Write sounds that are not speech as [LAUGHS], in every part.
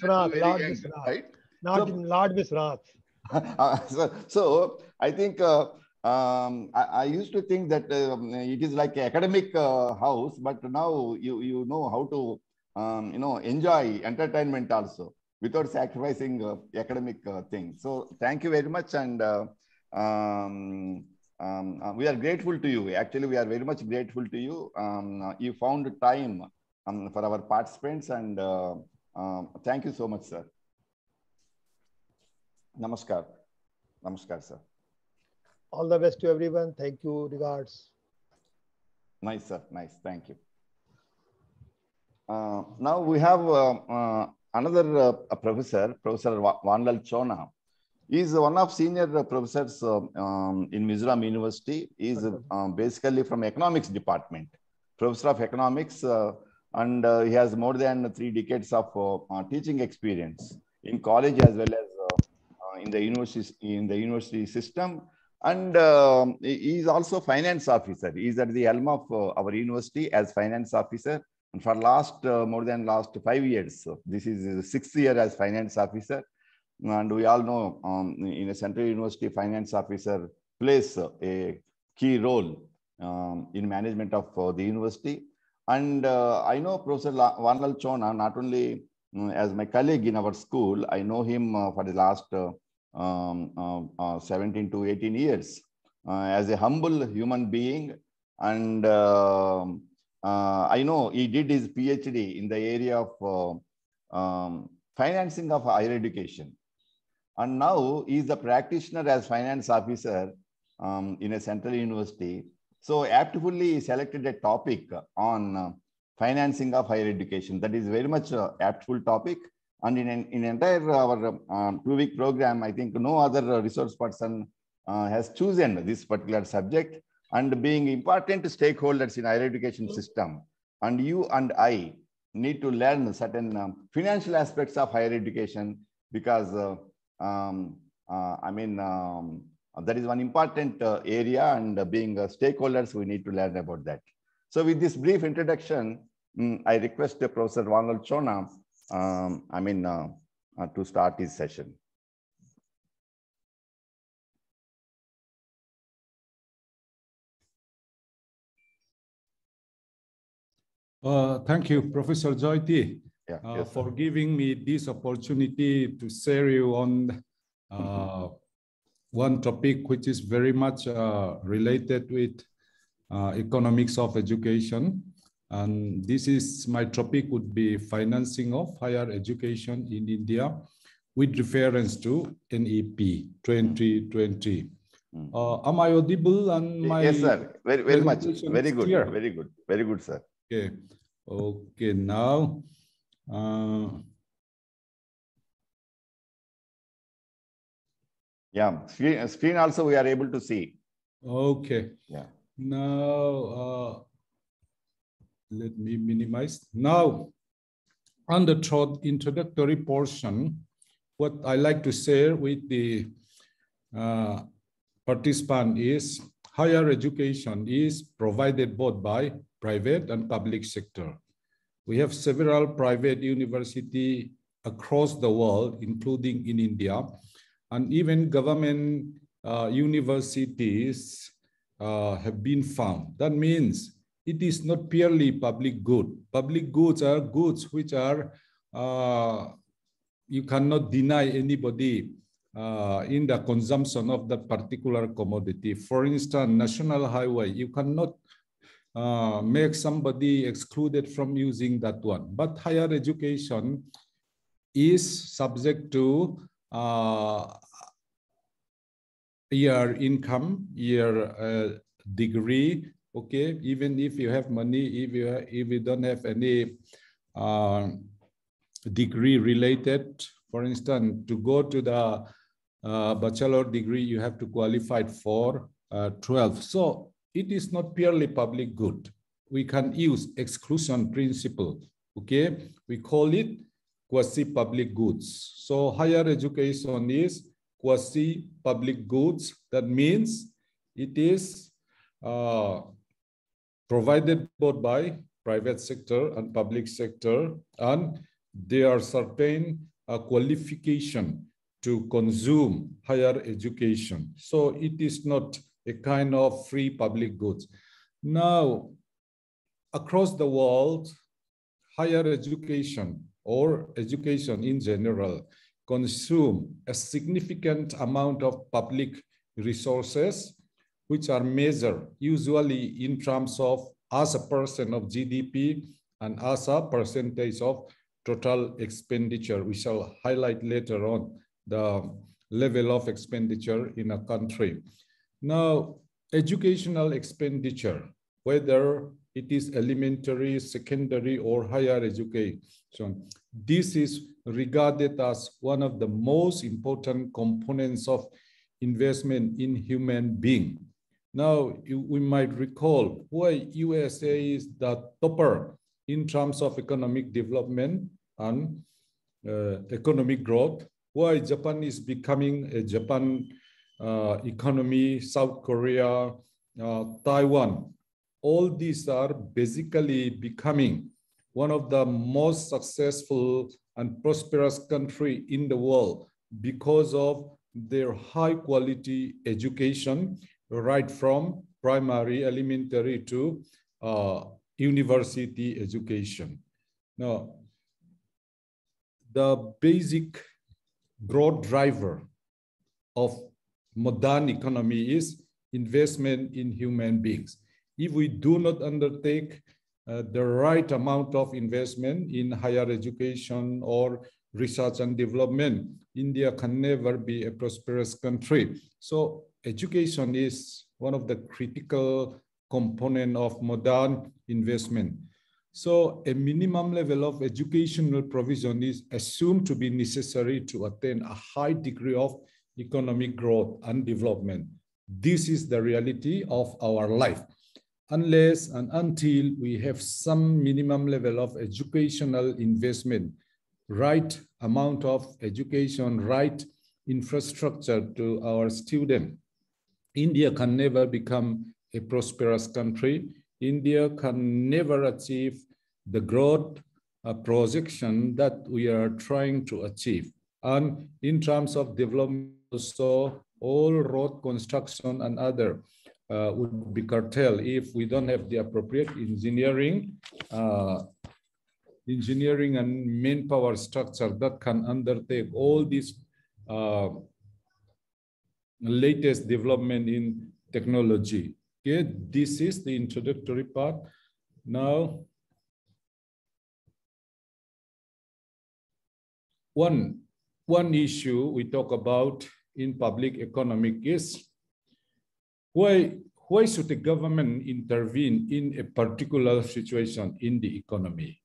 Very Lord right? Not So- Lord Viswanath. [LAUGHS] Uh, so, so I think uh, um, I, I used to think that um, it is like an academic uh, house, but now you you know how to um, you know enjoy entertainment also without sacrificing uh, academic uh, things. So thank you very much, and uh, um, um, we are grateful to you. Actually, we are very much grateful to you. Um, you found time um, for our participants, and uh, um, thank you so much, sir. Namaskar. Namaskar, sir. All the best to everyone. Thank you. Regards. Nice, sir. Nice. Thank you. Uh, now we have uh, uh, another professor, Professor Vanlalchhawna. He is one of senior professors uh, um, in Mizoram University. He is basically from economics department, professor of economics, and uh, he has more than three decades of uh, uh, teaching experience in college as well as uh, uh, in the university in the university system. And um, he is also finance officer. He is at the helm of our university as finance officer. And for last more than last five years, so this is his sixth year as finance officer. And we all know um, in a central university, finance officer plays a key role um, in management of uh, the university. And uh, I know Professor La- Vanlalchhawna not only mm, as my colleague in our school, I know him uh, for the last uh, um, uh, uh, 17 to 18 years as a humble human being. And um, I know he did his PhD in the area of um, financing of higher education. And now he is a practitioner as finance officer um, in a central university. So aptfully selected a topic on uh, financing of higher education. That is very much a aptful topic. And in an in entire our uh, two-week program, I think no other resource person uh, has chosen this particular subject. And being important stakeholders in higher education system, and you and I need to learn certain um, financial aspects of higher education because uh, um, uh, I mean, um, that is one important uh, area and uh, being uh, stakeholders, we need to learn about that. So with this brief introduction, mm, I request uh, Professor Vanlalchhawna, um, I mean, uh, uh, to start his session. Uh, thank you, Professor Joyti, Yeah, uh, yes, for giving me this opportunity to share you on uh, one topic which is very much uh, related with uh, economics of education. And this is my topic would be financing of higher education in India with reference to NEP 2020. Mm. Uh, am I audible and my yes, sir. Very, very much. Very good. clear? Very good. Very good, sir. Okay, okay, now, Yeah, screen, screen also we are able to see. okay. Yeah. Now, uh, let me minimize. Now, on the third introductory portion, what I like to share with the uh, participant is higher education is provided both by private and public sector. We have several private university across the world, including in India, and even government uh, universities uh, have been found. That means it is not purely public good. Public goods are goods which are, uh, you cannot deny anybody uh, in the consumption of that particular commodity. For instance, national highway, you cannot uh, make somebody excluded from using that one. But higher education is subject to uh, your income, your uh, degree, okay? Even if you have money, if you, if you don't have any uh, degree related, for instance, to go to the uh, bachelor degree, you have to qualify for uh, 12. So it is not purely public good. We can use exclusion principle, okay? We call it quasi-public goods. So higher education is quasi-public goods. That means it is uh, provided both by private sector and public sector, and there are certain uh, qualification to consume higher education. So it is not a kind of free public goods. Now, across the world, higher education or education in general consume a significant amount of public resources, which are measured usually in terms of as a percent of GDP and as a percentage of total expenditure. We shall highlight later on the level of expenditure in a country. Now, educational expenditure, whether it is elementary, secondary, or higher education, this is regarded as one of the most important components of investment in human being. Now, you, we might recall why USA is the topper in terms of economic development and uh, economic growth, why Japan is becoming a Japan uh, economy, South Korea, uh, Taiwan. All these are basically becoming one of the most successful and prosperous country in the world because of their high quality education, right from primary, elementary to uh, university education. Now, the basic broad driver of modern economy is investment in human beings. If we do not undertake uh, the right amount of investment in higher education or research and development, India can never be a prosperous country. So education is one of the critical component of modern investment. So a minimum level of educational provision is assumed to be necessary to attain a high degree of economic growth and development. This is the reality of our life unless and until we have some minimum level of educational investment, right amount of education, right infrastructure to our student. India can never become a prosperous country. India can never achieve the growth uh, projection that we are trying to achieve. And in terms of development, also all road construction and other uh, would be curtailed if we don't have the appropriate engineering, uh, engineering and manpower structure that can undertake all these uh, latest development in technology. Okay, this is the introductory part. Now, one, one issue we talk about in public economic is why, why should the government intervene in a particular situation in the economy?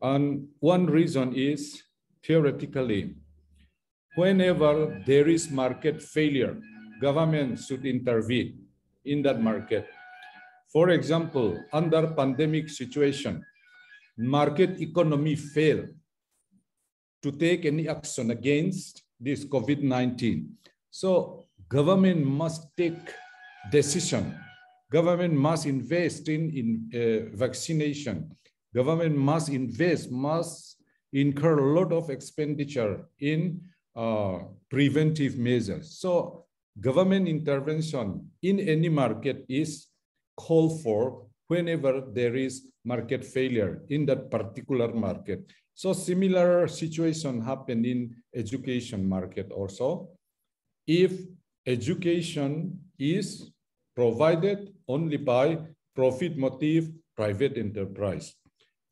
And one reason is theoretically, whenever there is market failure, government should intervene in that market. For example, under pandemic situation, market economy failed to take any action against this COVID-19. So government must take decision. Government must invest in, in uh, vaccination. Government must invest, must incur a lot of expenditure in uh, preventive measures. So government intervention in any market is called for whenever there is market failure in that particular market. So similar situation happened in education market also. If education is provided only by profit motive private enterprise.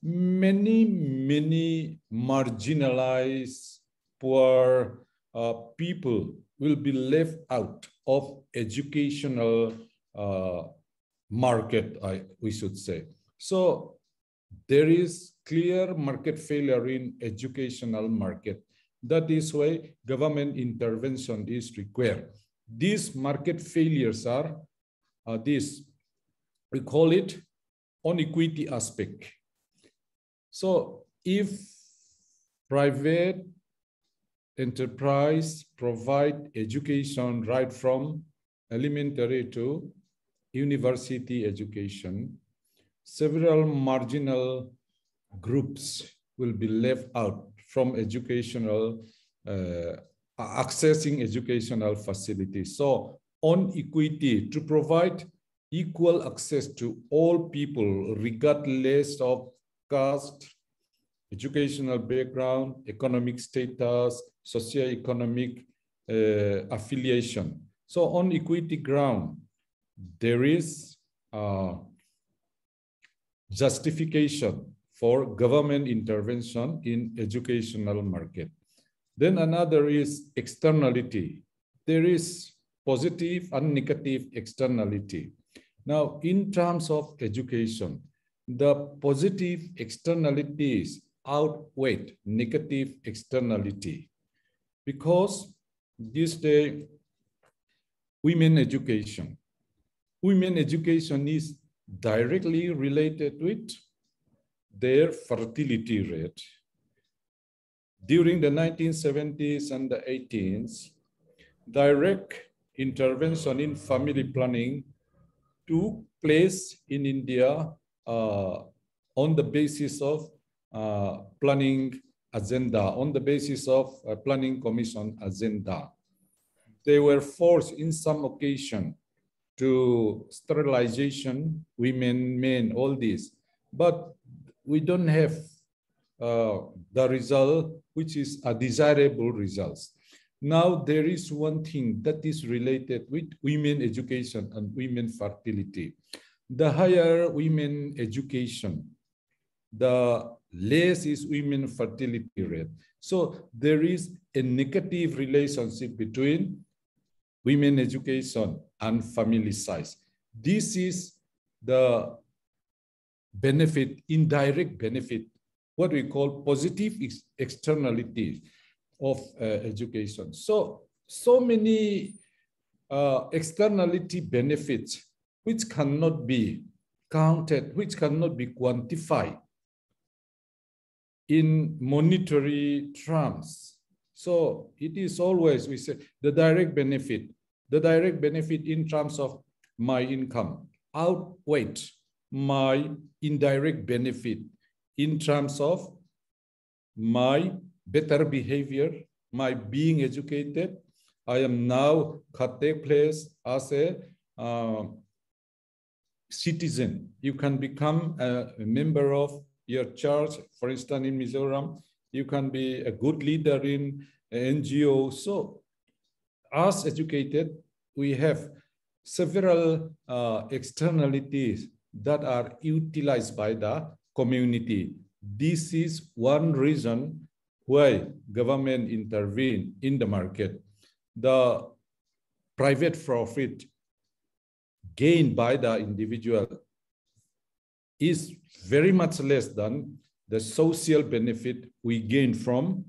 Many, many marginalized poor uh, people will be left out of educational uh, market, I, we should say. So there is clear market failure in educational market. That is why government intervention is required. These market failures are uh, this, we call it on equity aspect. So if private enterprise provide education right from elementary to university education, several marginal groups will be left out from educational, uh, accessing educational facilities. So on equity, to provide equal access to all people, regardless of caste, educational background, economic status, socio-economic uh, affiliation. So on equity ground, there is uh, justification for government intervention in educational market. Then another is externality. There is positive and negative externality. Now, in terms of education, the positive externalities outweigh negative externality because this day, women education. Women education is directly related with their fertility rate. During the 1970s and the 18s, direct intervention in family planning took place in India uh, on the basis of uh, planning agenda, on the basis of uh, planning commission agenda. They were forced in some occasion to sterilization, women, men, all this. But we don't have uh, the result, which is a desirable results. Now there is one thing that is related with women education and women fertility. The higher women education, the less is women fertility rate. So there is a negative relationship between women education and family size. This is the benefit, indirect benefit, what we call positive ex externalities of uh, education. So, so many uh, externality benefits which cannot be counted, which cannot be quantified in monetary terms. So it is always, we say, the direct benefit, the direct benefit in terms of my income outweighed my indirect benefit in terms of my better behavior, my being educated. I am now can take place as a uh, citizen. You can become a, member of your church, for instance, in Mizoram. You can be a good leader in NGO. So as educated, we have several uh, externalities that are utilized by the community. This is one reason why government intervene in the market. The private profit gained by the individual is very much less than the social benefit we gain from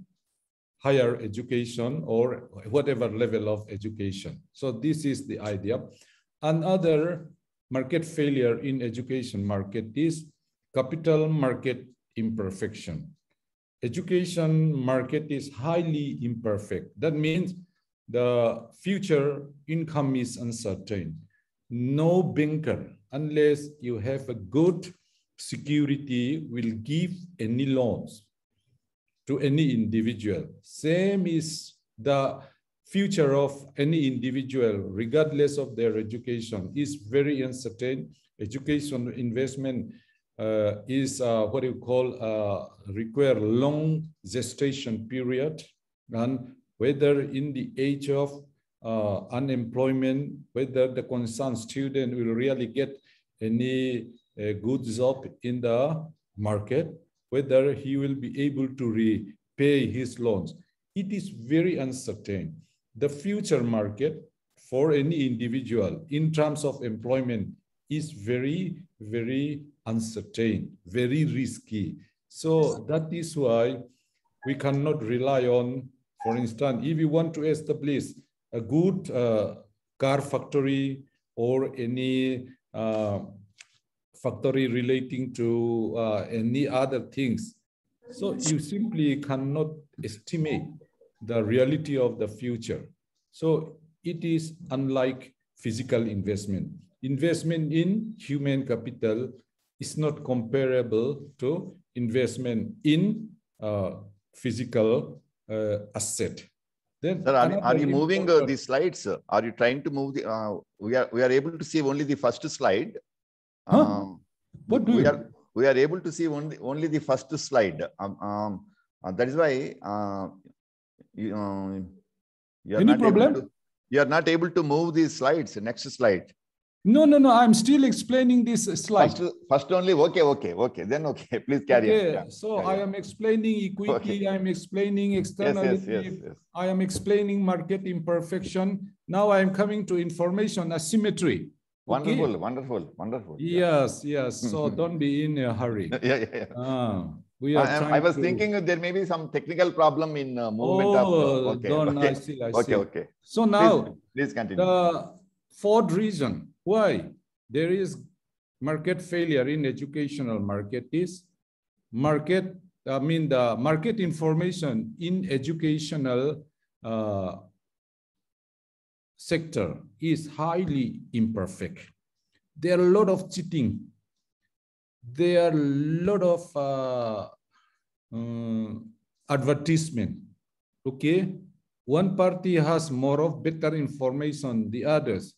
higher education or whatever level of education. So this is the idea. Another market failure in education market is capital market imperfection. Education market is highly imperfect. That means the future income is uncertain. No banker, unless you have a good security, will give any loans to any individual. Same is the future of any individual, regardless of their education, is very uncertain. Education investment uh, is uh, what you call uh, require long gestation period, and whether in the age of uh, unemployment, whether the concerned student will really get any uh, good job in the market, whether he will be able to repay his loans. It is very uncertain the future market for any individual in terms of employment is very, very uncertain, very risky. So that is why we cannot rely on, for instance, if you want to establish a good uh, car factory or any uh, factory relating to uh, any other things. So you simply cannot estimate the reality of the future. So it is unlike physical investment. Investment in human capital is not comparable to investment in uh, physical uh, asset. Then Sir, are, you- are you moving uh, the slides? Are you trying to move the, uh, we are, we are able to see only the first slide. Huh? Um, What do we you? are, we are able to see only, only the first slide. Um, um, uh, that is why, uh, you, uh, you are Any not able problem? to- You are not able to move these slides, next slide. No, no, no, I'm still explaining this slide. First, first only, okay, okay, okay, then okay, [LAUGHS] please carry on. Yeah, so carry I am explaining equity, I'm explaining Yes, yes, yes, yes. I am explaining market imperfection. Now I am coming to information asymmetry. Okay? Wonderful, wonderful, wonderful. Yeah, Yes, yes, [LAUGHS] so don't be in a hurry. [LAUGHS] yeah, yeah. yeah. Ah, We are I, am- I was to- thinking there may be some technical problem in uh, movement. Oh, uh, Okay, don't, I okay, see, I okay, see. okay. So Please, now, please continue. the fourth reason why there is market failure in educational market is market, I mean, the market information in educational uh, sector is highly imperfect. There are a lot of cheating. There are a lot of uh, um, advertisement. Okay, one party has more of better information the others.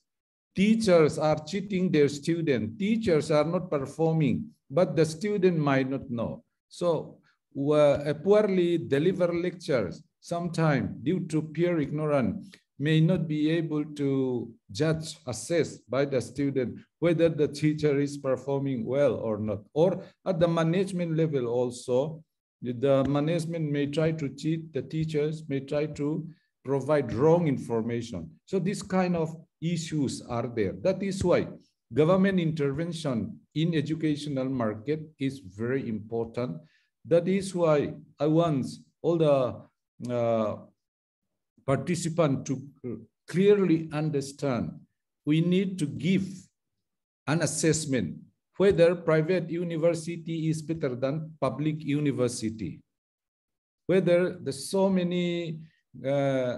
Teachers are cheating their student. Teachers are not performing, but the student might not know. So uh, a poorly delivered lectures, sometimes due to pure ignorance, may not be able to judge, assess by the student whether the teacher is performing well or not. Or at the management level also, the management may try to cheat, the teachers may try to provide wrong information. So this kind of issues are there. That is why government intervention in educational market is very important. That is why I want all the uh, participants to clearly understand we need to give an assessment whether private university is better than public university, whether there's so many uh,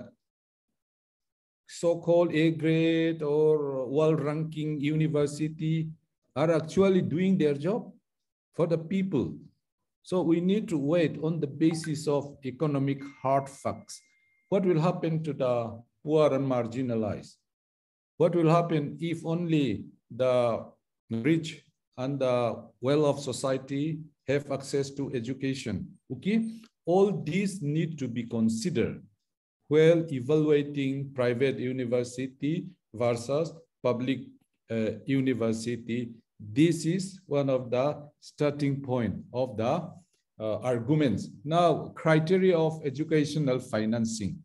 so-called A grade or world-ranking university are actually doing their job for the people. So we need to wait on the basis of economic hard facts. What will happen to the poor and marginalized? What will happen if only the rich and the well-off society have access to education? Okay, all these need to be considered while evaluating private university versus public uh, university. This is one of the starting point of the uh, arguments. Now, criteria of educational financing.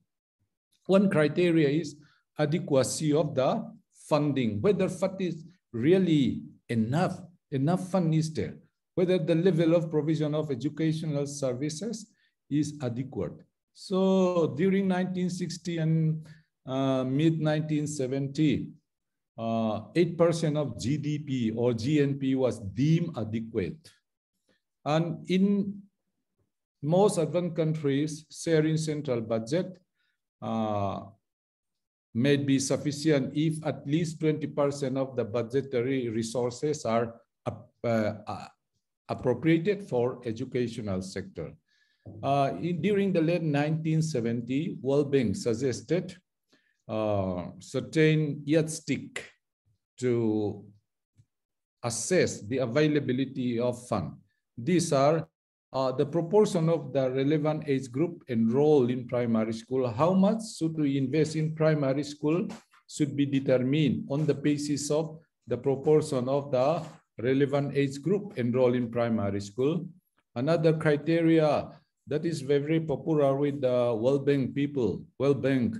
One criteria is adequacy of the funding, whether fund is really enough, enough fund is there, whether the level of provision of educational services is adequate. So during 1960 and uh, mid 1970, 8% of GDP or GNP was deemed adequate. And in most advanced countries, sharing central budget uh, may be sufficient if at least 20% of the budgetary resources are uh, appropriated for educational sector. Uh, in, during the late 1970, World Bank suggested uh, certain yardstick to assess the availability of fund. These are uh, the proportion of the relevant age group enrolled in primary school. How much should we invest in primary school should be determined on the basis of the proportion of the relevant age group enrolled in primary school. Another criteria that is very popular with the World Bank people, World Bank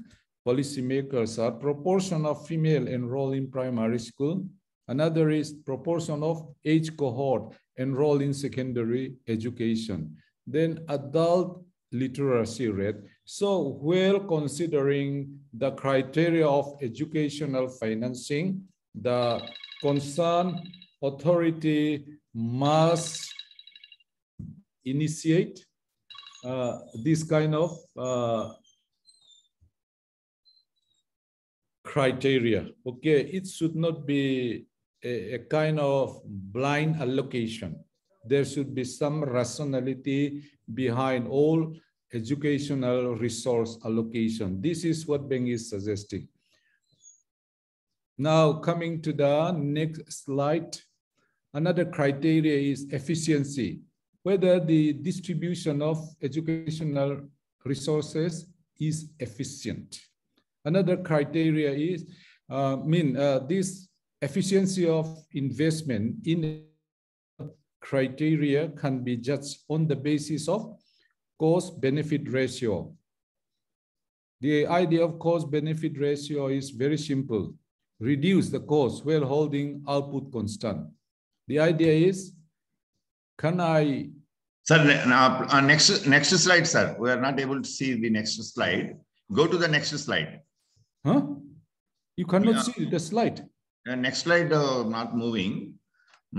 policymakers are proportion of female enrolled in primary school. Another is proportion of age cohort enrolled in secondary education. Then adult literacy rate. So while considering the criteria of educational financing, the concerned authority must initiate uh, this kind of uh, criteria. Okay, it should not be a, a, kind of blind allocation. there should be some rationality behind all educational resource allocation. This is what Beng is suggesting. Now coming to the next slide, another criteria is efficiency, whether the distribution of educational resources is efficient. Another criteria is, uh, mean uh, this efficiency of investment in criteria can be judged on the basis of cost benefit ratio. The idea of cost benefit ratio is very simple. Reduce the cost while holding output constant. The idea is, can I? Sir, uh, uh, next, next slide, sir. We are not able to see the next slide. Go to the next slide. Huh? You cannot Yeah. see the slide. Uh, next slide, uh, not moving.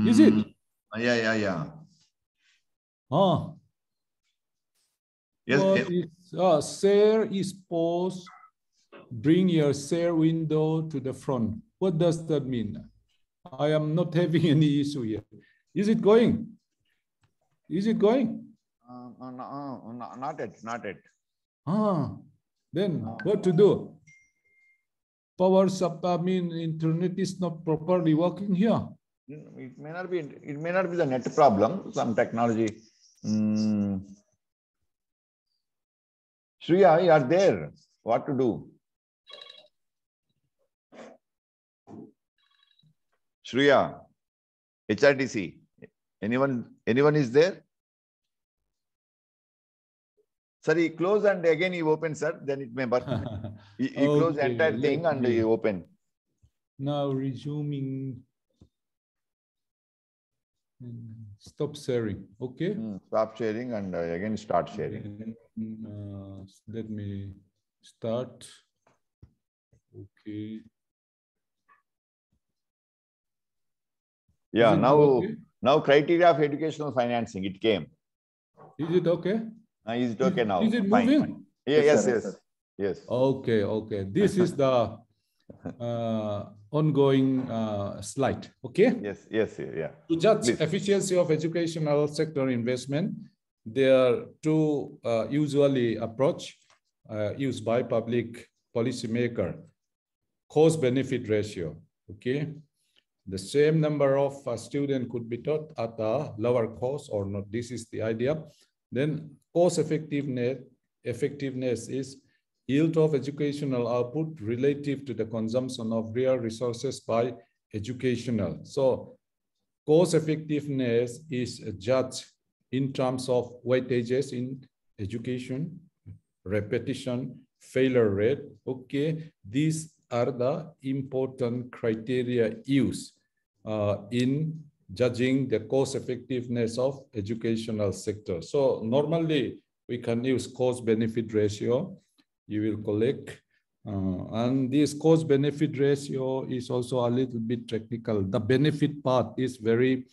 Is it? Mm, Yeah, yeah, yeah. Ah, Yes, what eh, is, ah, share is pause. Bring your share window to the front. What does that mean? I am not [LAUGHS] having any issue here. Is it going? Is it going? uh, uh, no, uh, no, not yet, not yet. Ah, then what to do? Power supply, I mean, internet is not properly working here. It may not be, it may not be the net problem, some technology. Mm. Shreya, you are there. What to do? Shreya, HRDC, anyone, anyone is there? Sir, he close and again he open, sir, then it may work. [LAUGHS] He, he close the Okay, entire thing and me- he open. Now resuming. Stop sharing, okay? Mm, Stop sharing and uh, again start sharing. Uh, Let me start. Okay. Yeah, now, okay? Now criteria of educational financing, it came. Is it okay? Uh, Is it okay now? Is it Fine, moving? Yeah, Yes, Yes, sir, yes, yes, yes. Okay, okay. This is the uh, ongoing uh, slide, okay? Yes, yes, yeah, yeah. To judge Please. efficiency of educational sector investment, there are two uh, usually approach uh, used by public policymaker. Cost benefit ratio, okay? The same number of uh, student could be taught at a lower cost or not. This is the idea. Then cost effectiveness, effectiveness is yield of educational output relative to the consumption of real resources by educational. So cost effectiveness is judged in terms of weightages in education, repetition, failure rate. Okay, these are the important criteria used uh, in judging the cost effectiveness of educational sector. So normally we can use cost benefit ratio. You will collect uh, and this cost benefit ratio is also a little bit technical. The benefit part is very,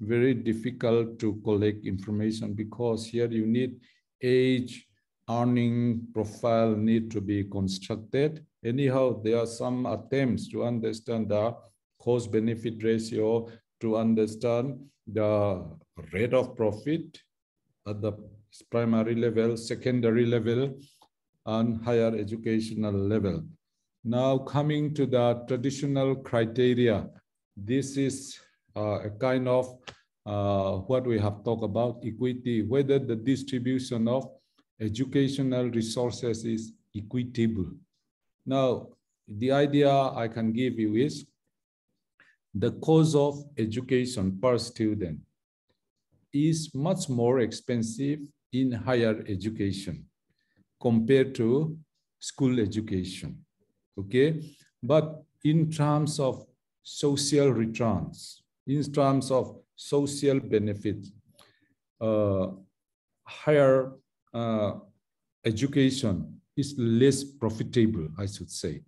very difficult to collect information because here you need age, earning profile need to be constructed. Anyhow, there are some attempts to understand the cost benefit ratio to understand the rate of profit at the primary level, secondary level, and higher educational level. Now coming to the traditional criteria, this is uh, a kind of uh, what we have talked about, equity, whether the distribution of educational resources is equitable. Now, the idea I can give you is the cost of education per student is much more expensive in higher education compared to school education, okay? But in terms of social returns, in terms of social benefits, uh, higher uh, education is less profitable, I should say,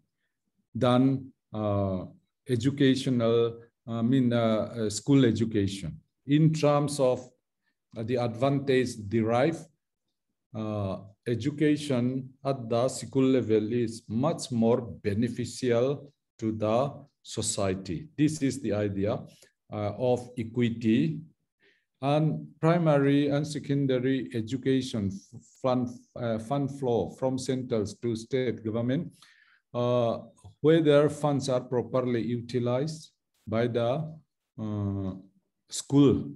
than uh, educational, I mean, uh, uh, school education. In terms of uh, the advantage derived, uh, education at the school level is much more beneficial to the society. This is the idea uh, of equity and primary and secondary education fund, uh, fund flow from centers to state government, uh, whether funds are properly utilized by the uh, school.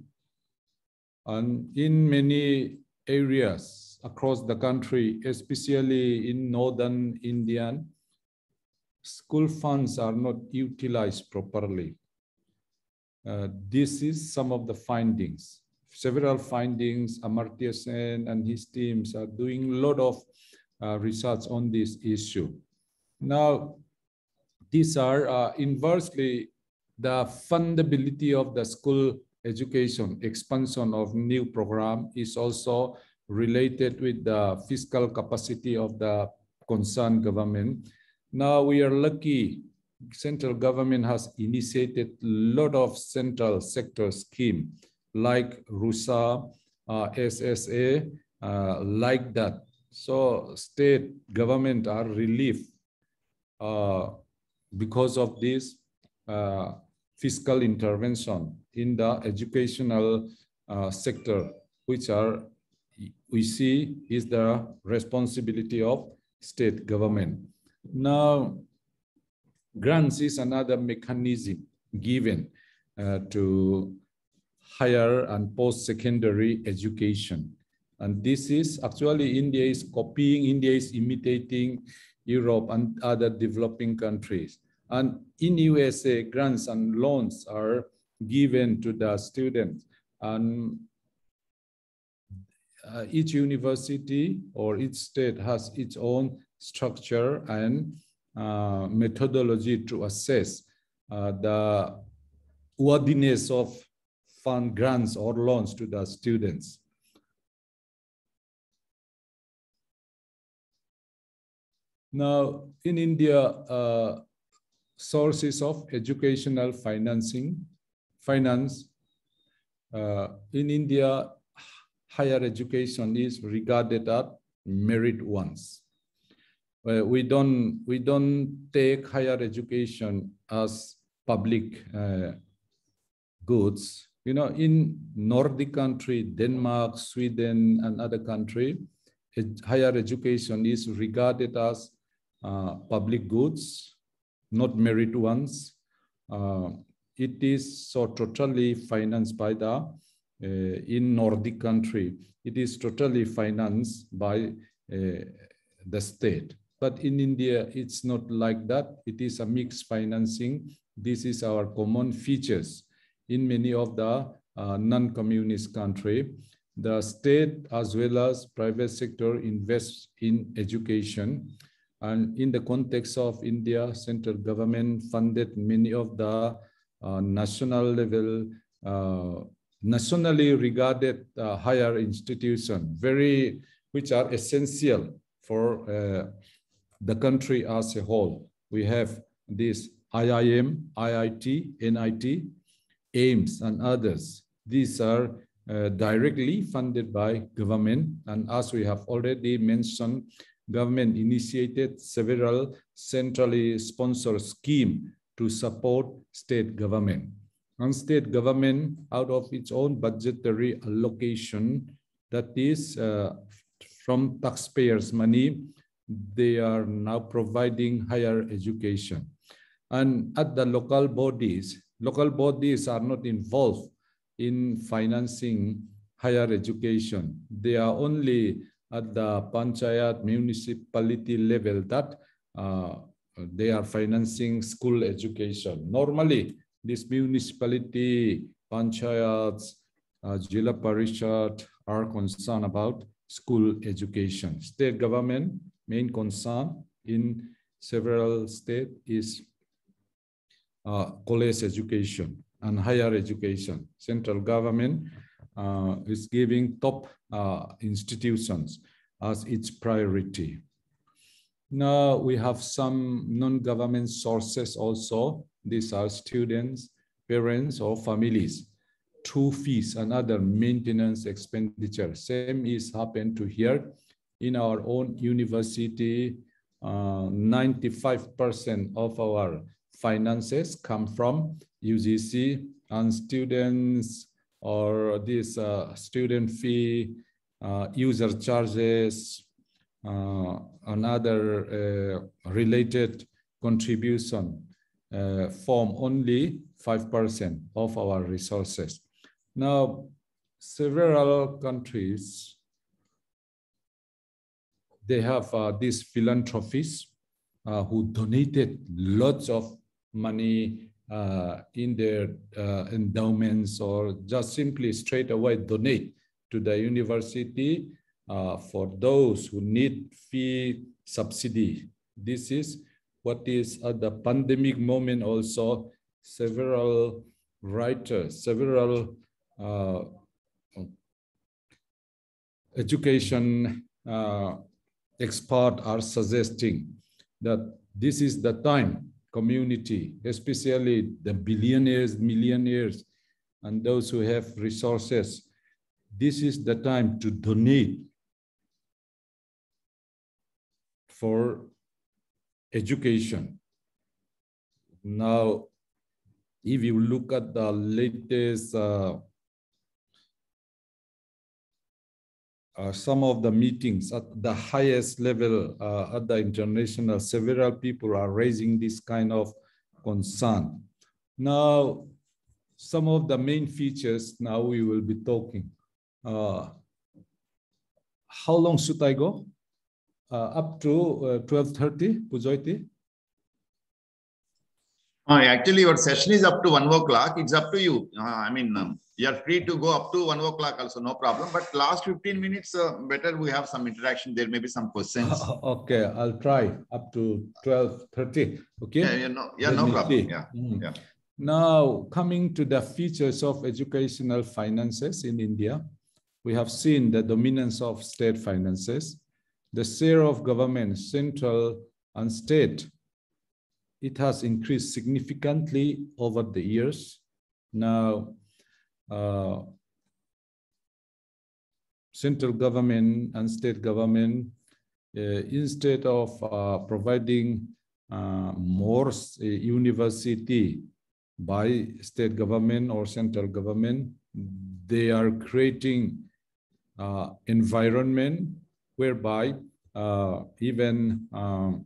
And in many areas across the country, especially in northern India, school funds are not utilized properly. Uh, this is some of the findings. Several findings, Amartya Sen and his teams are doing a lot of uh, research on this issue. Now, these are uh, inversely the fundability of the school education, expansion of new program is also related with the fiscal capacity of the concerned government. Now we are lucky central government has initiated a lot of central sector scheme like RUSA, uh, SSA, uh, like that. So state government are relief uh, because of this uh, fiscal intervention in the educational uh, sector, which are we see is the responsibility of state government. Now, Grants is another mechanism given uh, to higher and post-secondary education. And this is actually India is copying, India is imitating Europe and other developing countries. And in USA, grants and loans are given to the students. And uh, each university or each state has its own structure and uh, methodology to assess uh, the worthiness of fund grants or loans to the students. Now, in India, uh, sources of educational financing, finance, uh, in India, higher education is regarded as merit ones uh, we don't we don't take higher education as public uh, goods. You know, in Nordic country, Denmark, Sweden, and other country, higher education is regarded as uh, public goods, not merit ones. Uh, it is so totally financed by the uh, in Nordic country. It is totally financed by uh, the state. But in India, it's not like that. It is a mixed financing. This is our common features in many of the uh, non-communist country. The state as well as private sector invests in education. And in the context of India, central government funded many of the uh, national level, uh, nationally regarded uh, higher institutions, very, which are essential for uh, the country as a whole. We have this IIM, IIT, NIT, AIIMS, and others. These are uh, directly funded by government. And as we have already mentioned, government initiated several centrally sponsored schemes to support state government. And state government, out of its own budgetary allocation, that is uh, from taxpayers' money, they are now providing higher education. And at the local bodies, local bodies are not involved in financing higher education. They are only at the panchayat municipality level that uh, they are financing school education. Normally, this municipality, panchayats, uh, Jila Parishad are concerned about school education. State government main concern in several states is uh, college education and higher education. Central government is giving top uh, institutions as its priority. Now we have some non-government sources also. These are students, parents, or families. Two fees and other maintenance expenditure. Same is happened to here in our own university, 95% uh, of our finances come from UGC and students or this uh, student fee, uh, user charges, uh, another related contribution form only 5% of our resources. Now, several countries, they have uh, these philanthropists uh, who donated lots of money uh, in their uh, endowments or just simply straight away donate to the university uh, for those who need fee subsidy. This is what is at the pandemic moment also several writers, several uh, education uh, experts are suggesting that this is the time community, especially the billionaires, millionaires, and those who have resources, this is the time to donate for education. Now, if you look at the latest, uh, uh, some of the meetings at the highest level uh, at the international, several people are raising this kind of concern. Now, some of the main features now we will be talking. Uh, how long should I go? Uh, up to 12.30, uh, Pujoiti? Actually, your session is up to one o'clock. It's up to you. I mean, um, you're free to go up to one o'clock also, no problem. But last 15 minutes, uh, better we have some interaction. There may be some questions. [LAUGHS] okay, I'll try up to 12.30. Okay. Yeah, yeah, no, yeah, no problem. Yeah, mm. yeah. Now, coming to the features of educational finances in India, we have seen the dominance of state finances, the share of government, central and state it has increased significantly over the years. Now, uh, central government and state government, uh, instead of uh, providing uh, more university by state government or central government, they are creating environment whereby even um,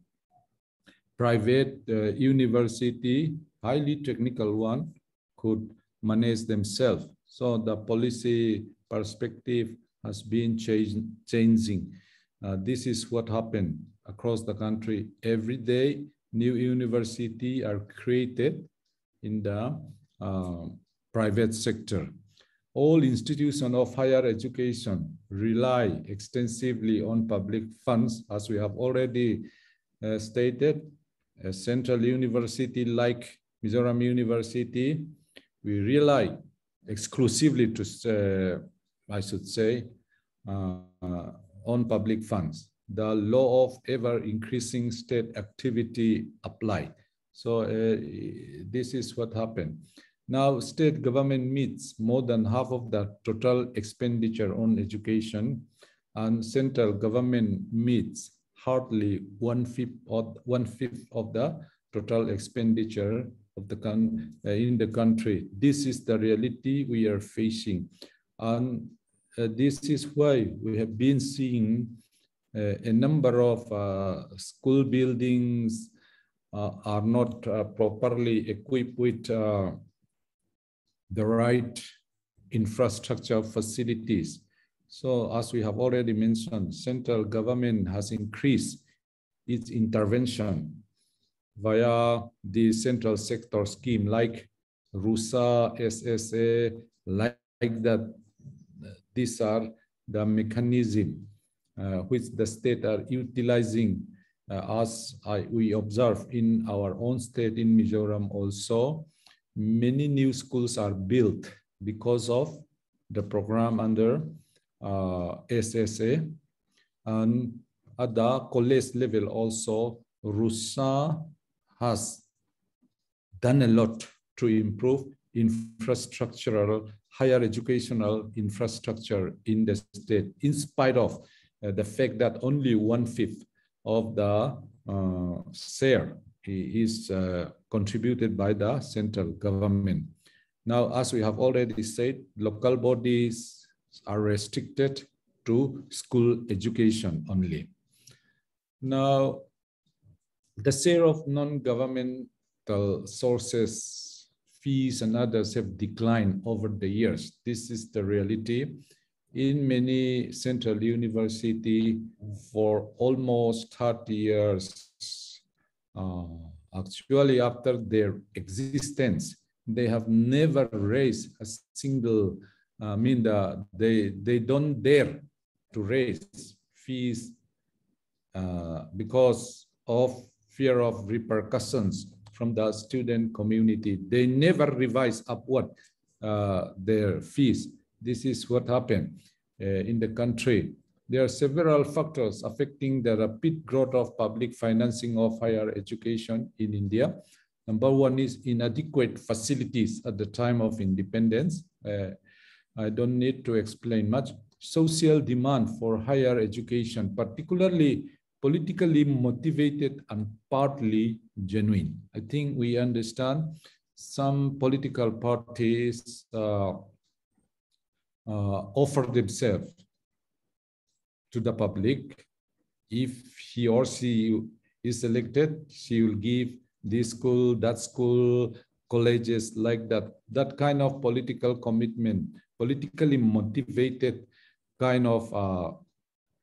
private uh, university, highly technical one, could manage themselves. So the policy perspective has been change, changing. Uh, this is what happened across the country. Every day, new university are created in the uh, private sector. All institutions of higher education rely extensively on public funds, as we have already uh, stated, a central university like Mizoram University, we rely exclusively to, uh, I should say, uh, on public funds. The law of ever increasing state activity apply. So uh, this is what happened. Now state government meets more than half of the total expenditure on education and central government meets hardly one fifth of one fifth of the total expenditure of the con uh, in the country. This is the reality we are facing, and uh, this is why we have been seeing uh, a number of school buildings are not properly equipped with the right infrastructure facilities. So as we have already mentioned, central government has increased its intervention via the central sector scheme like RUSA, SSA, like, that. These are the mechanism uh, which the state are utilizing uh, as I, we observe in our own state in Mizoram also. Many new schools are built because of the program under uh, SSA. And at the college level also, RUSA has done a lot to improve infrastructural, higher educational infrastructure in the state, in spite of uh, the fact that only one-fifth of the uh, share is uh, contributed by the central government. Now, as we have already said, local bodies are restricted to school education only. Now, the share of non-governmental sources, fees and others have declined over the years. This is the reality. In many central university for almost 30 years, uh, actually after their existence, they have never raised a single, I mean, the, they, they don't dare to raise fees uh, because of fear of repercussions from the student community. They never revise upward uh, their fees. This is what happened uh, in the country. There are several factors affecting the rapid growth of public financing of higher education in India. Number one is inadequate facilities at the time of independence. Uh, I don't need to explain much. Social demand for higher education, particularly politically motivated and partly genuine. I think we understand some political parties uh, uh, offer themselves to the public. If he or she is elected, she will give this school, that school, colleges like that. That kind of political commitment, politically motivated kind of uh,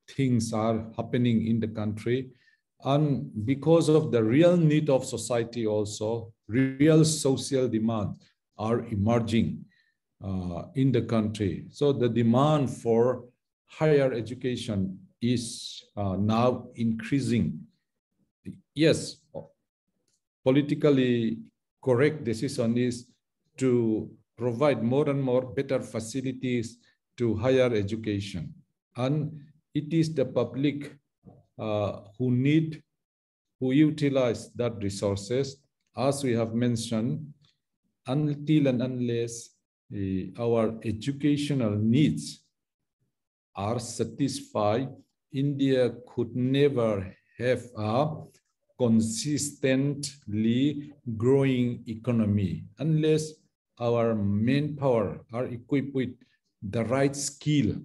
things are happening in the country. And because of the real need of society also, real social demand are emerging uh, in the country. So the demand for higher education is uh, now increasing. Yes, politically correct decision is to provide more and more better facilities to higher education. And it is the public uh, who need, who utilize that resources. As we have mentioned, until and unless uh, our educational needs are satisfied, India could never have a consistently growing economy unless our manpower are equipped with the right skill,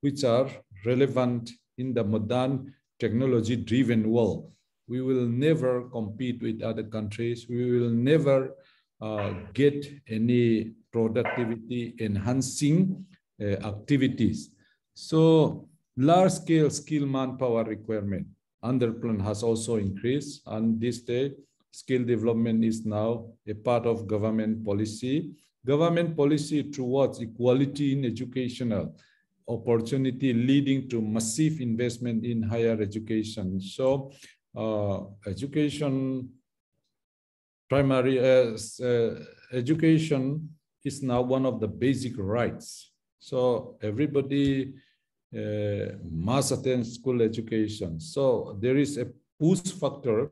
which are relevant in the modern technology driven world. We will never compete with other countries. We will never uh, get any productivity enhancing uh, activities. So large scale skill manpower requirement under plan has also increased and this day skill development is now a part of government policy. Government policy towards equality in educational opportunity leading to massive investment in higher education. So uh, education, primary uh, uh, education is now one of the basic rights. So everybody uh, must attend school education. So there is a push factor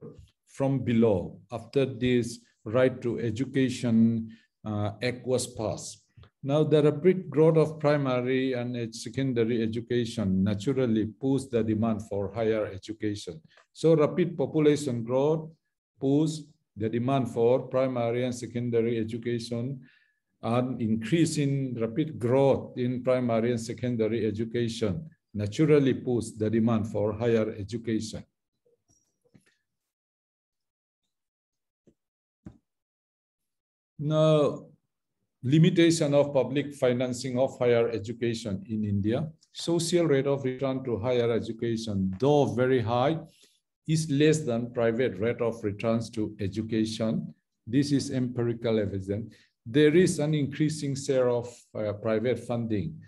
from below after this right to education uh, act was passed. Now, the rapid growth of primary and secondary education naturally pushed the demand for higher education. So rapid population growth pushed the demand for primary and secondary education and increasing rapid growth in primary and secondary education naturally pushed the demand for higher education. Now, limitation of public financing of higher education in India. Social rate of return to higher education, though very high, is less than private rate of returns to education. This is empirical evidence. There is an increasing share of uh, private funding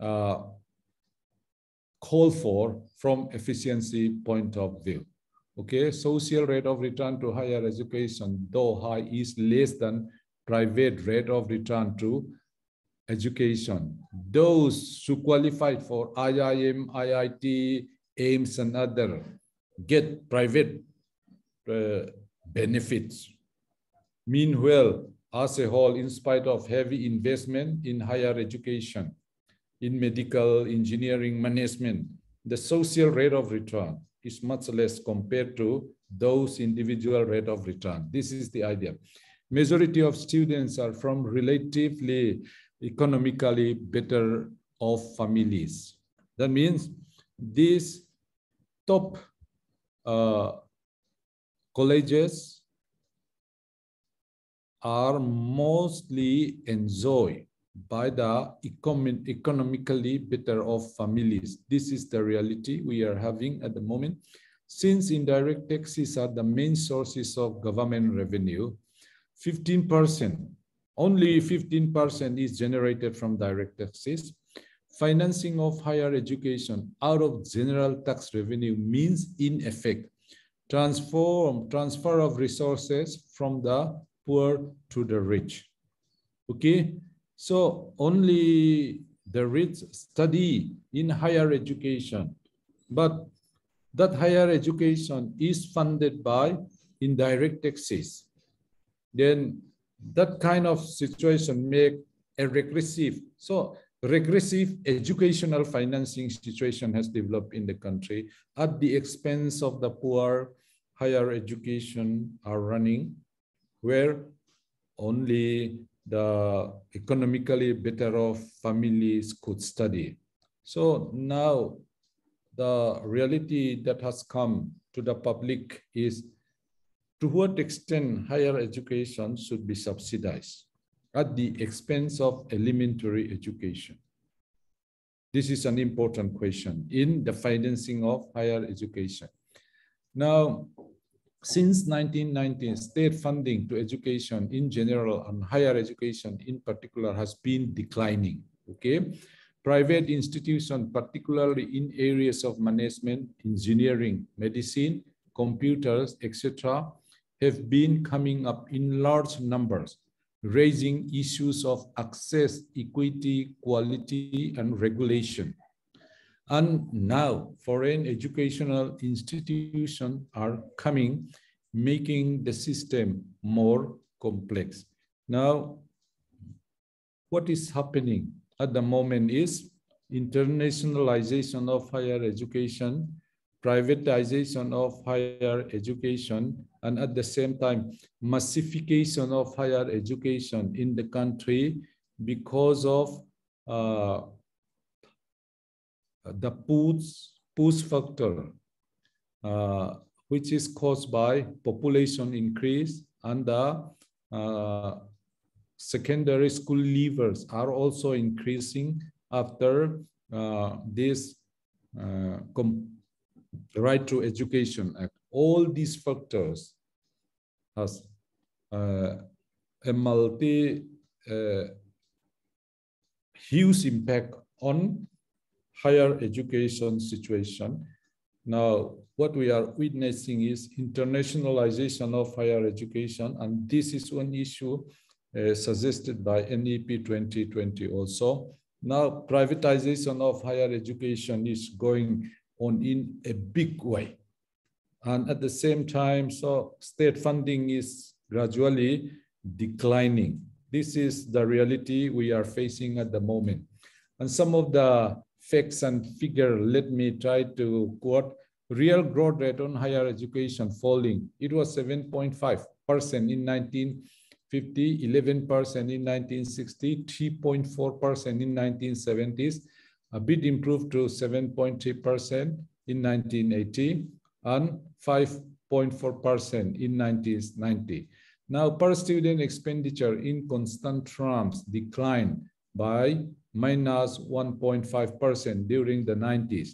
uh, called for from efficiency point of view. Okay, social rate of return to higher education, though high, is less than private rate of return to education. Those who qualify for IIM, IIT, AIIMS, and other get private uh, benefits. Meanwhile, as a whole, in spite of heavy investment in higher education, in medical, engineering, management, the social rate of return is much less compared to those individual rate of return. This is the idea. Majority of students are from relatively economically better off families. That means these top uh, colleges are mostly enjoyed by the econ economically better off families. This is the reality we are having at the moment. Since indirect taxes are the main sources of government revenue, 15%, only 15% is generated from direct taxes. Financing of higher education out of general tax revenue means in effect, transform, transfer of resources from the poor to the rich. Okay, so only the rich study in higher education, but that higher education is funded by indirect taxes. Then that kind of situation make a regressive. So regressive educational financing situation has developed in the country at the expense of the poor higher education are running where only the economically better off families could study. So now the reality that has come to the public is to what extent higher education should be subsidized at the expense of elementary education? This is an important question in the financing of higher education. Now, since 1990, state funding to education in general and higher education in particular has been declining, okay? Private institutions, particularly in areas of management, engineering, medicine, computers, etc., have been coming up in large numbers, raising issues of access, equity, quality, and regulation. And now foreign educational institutions are coming, making the system more complex. Now, what is happening at the moment is internationalization of higher education, privatization of higher education, and at the same time, massification of higher education in the country because of uh, the push, push factor, uh, which is caused by population increase and the uh, secondary school leavers are also increasing after uh, this uh, right to education act. All these factors has uh, a multi uh, huge impact on higher education situation. Now, what we are witnessing is internationalization of higher education, and this is one issue uh, suggested by NEP 2020 also. Now, privatization of higher education is going on in a big way. And at the same time, so state funding is gradually declining. This is the reality we are facing at the moment. And some of the facts and figure, let me try to quote real growth rate on higher education falling. It was 7.5% in 1950, 11% in 1960, 3.4% in 1970s, a bit improved to 7.3% in 1980, and 5.4% in 1990. Now, per student expenditure in constant terms declined by minus 1.5% during the 90s.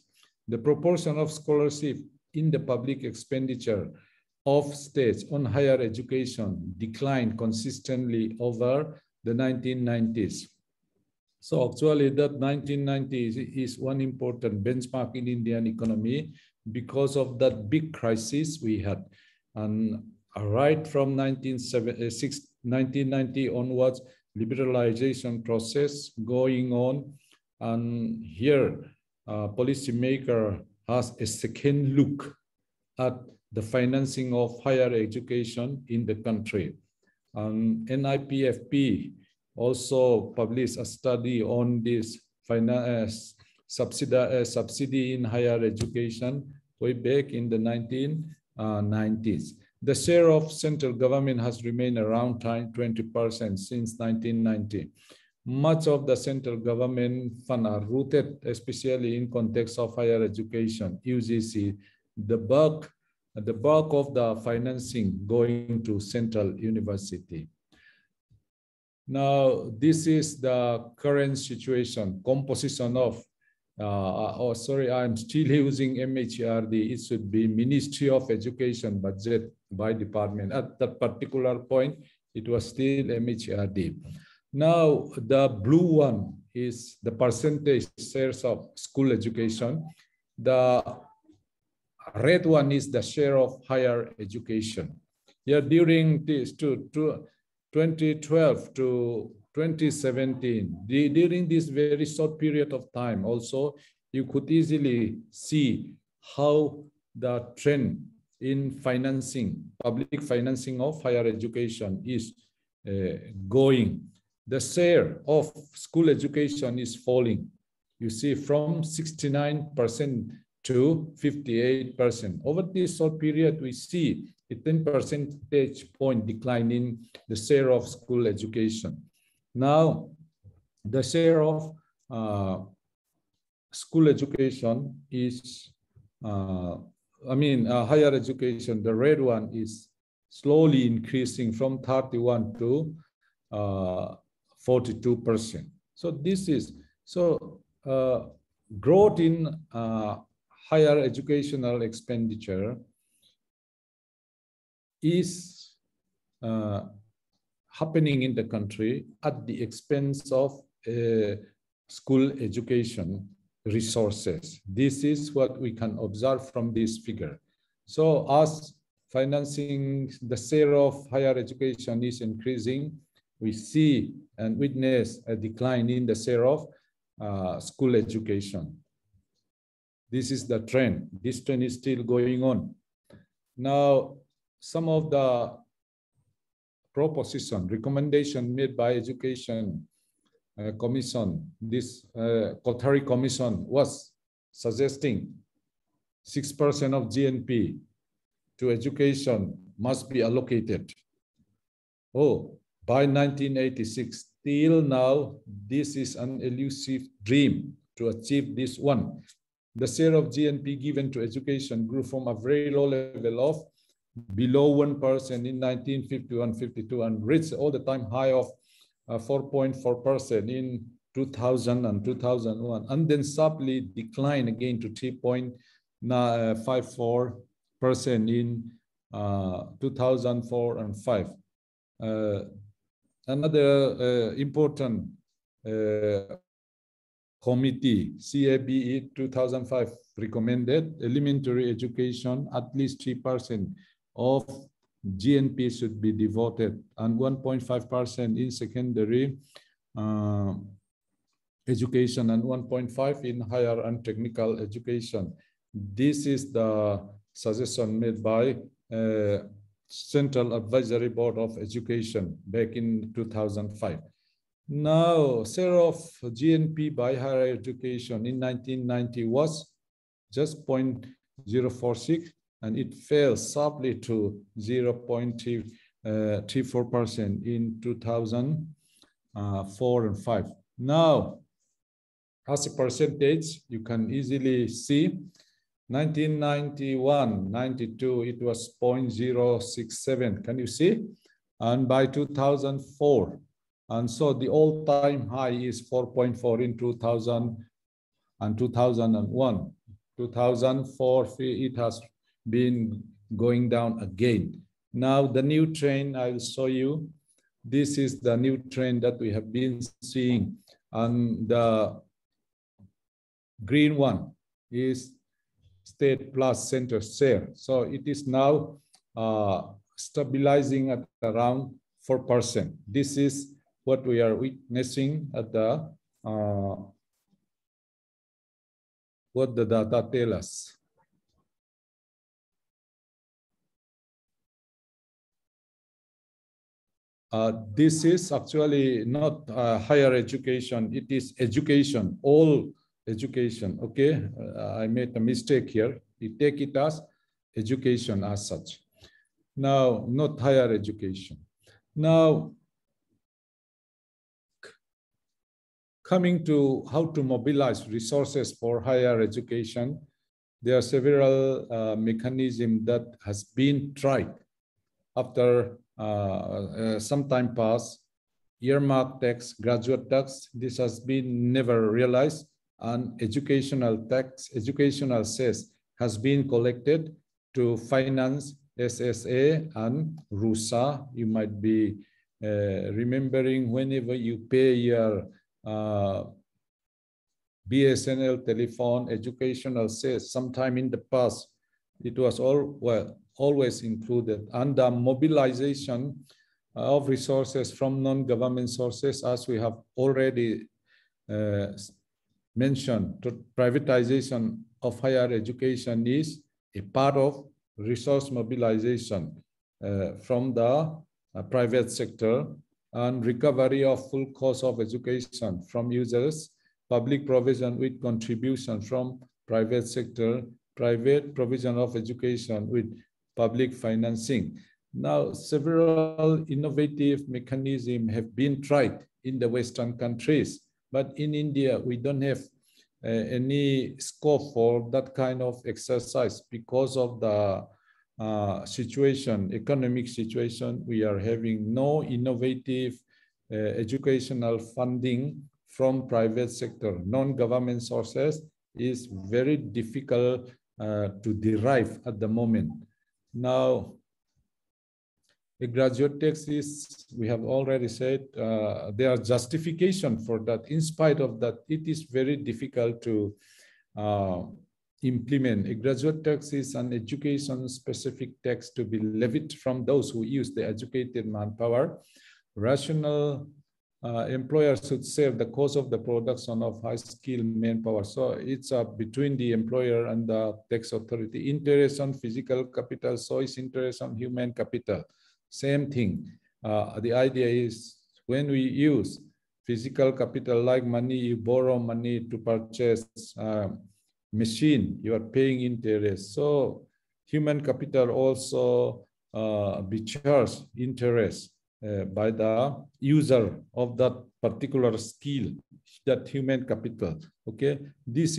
The proportion of scholarship in the public expenditure of states on higher education declined consistently over the 1990s. So actually that 1990s is one important benchmark in Indian economy because of that big crisis we had. And right from 1990 onwards, liberalization process going on. And here, uh, policymaker has a second look at the financing of higher education in the country. Um, NIPFP also published a study on this finance uh, subsidy, uh, subsidy in higher education way back in the 1990s. the share of central government has remained around 20% since 1990. Much of the central government fund are rooted, especially in context of higher education, UGC. The bulk, the bulk of the financing going to central university. Now, this is the current situation, composition of uh, oh, sorry, I'm still [LAUGHS] using MHRD. It should be Ministry of Education budget by department. At that particular point, it was still MHRD. Now, the blue one is the percentage shares of school education. The red one is the share of higher education. Yeah, during this to, to 2012 to 2017, the, during this very short period of time, also, you could easily see how the trend in financing, public financing of higher education is uh, going. The share of school education is falling. You see from 69% to 58%. Over this short period, we see a 10 percentage point decline in the share of school education. Now, the share of uh, school education is, uh, I mean, uh, higher education, the red one is slowly increasing from 31 to 42%. Uh, so this is, so uh, growth in uh, higher educational expenditure is happening in the country at the expense of uh, school education resources. This is what we can observe from this figure. So as financing the share of higher education is increasing, we see and witness a decline in the share of uh, school education. This is the trend. This trend is still going on. Now, some of the proposition, recommendation made by Education uh, Commission, this uh, Kothari Commission was suggesting 6% of GNP to education must be allocated. Oh, by 1986, till now, this is an elusive dream to achieve this one. The share of GNP given to education grew from a very low level of below 1% in 1951-52 and reached all the time high of 4.4% uh, in 2000 and 2001, and then sharply declined again to 3.54% in uh, 2004 and 5. Uh, another uh, important uh, committee, CABE 2005, recommended elementary education at least 3% of GNP should be devoted and 1.5% in secondary uh, education and 1.5 in higher and technical education. This is the suggestion made by uh, Central Advisory Board of Education back in 2005. Now, share of GNP by higher education in 1990 was just 0.046 and it fell sharply to 0.34% uh, in 2004 and 5. Now, as a percentage, you can easily see 1991, 92, it was 0.067. Can you see? And by 2004, and so the all-time high is 4.4 in 2000 and 2001. 2004, it has been going down again. Now the new trend I will show you. This is the new trend that we have been seeing. And the green one is state plus center share. So it is now uh, stabilizing at around 4%. This is what we are witnessing at the, uh, what the data tell us. Uh, this is actually not higher education, it is education, all education, okay? Uh, I made a mistake here. We take it as education as such. Now, not higher education. Now, coming to how to mobilize resources for higher education, there are several uh, mechanisms that has been tried after some time passed. Earmark tax, graduate tax, this has been never realized and educational tax, educational cess has been collected to finance SSA and RUSA. You might be uh, remembering whenever you pay your uh, BSNL telephone educational cess sometime in the past, it was all well always included. The mobilization of resources from non-government sources as we have already uh, mentioned privatization of higher education is a part of resource mobilization uh, from the uh, private sector and recovery of full cost of education from users, public provision with contribution from private sector, private provision of education with public financing. Now, several innovative mechanisms have been tried in the Western countries, but in India, we don't have uh, any scope for that kind of exercise because of the uh, situation, economic situation, we are having no innovative uh, educational funding from private sector. Non-government sources is very difficult uh, to derive at the moment. Now, a graduate tax is, we have already said, uh, there are justification for that. In spite of that, it is very difficult to uh, implement. A graduate tax is an education-specific tax to be levied from those who use the educated manpower. Rational uh, employers should save the cost of the production of high-skilled manpower. So it's uh, between the employer and the tax authority. Interest on physical capital, so it's interest on human capital. Same thing. Uh, the idea is when we use physical capital like money, you borrow money to purchase um, machine, you are paying interest. So human capital also uh, be charged interest uh, by the user of that particular skill, that human capital. Okay, this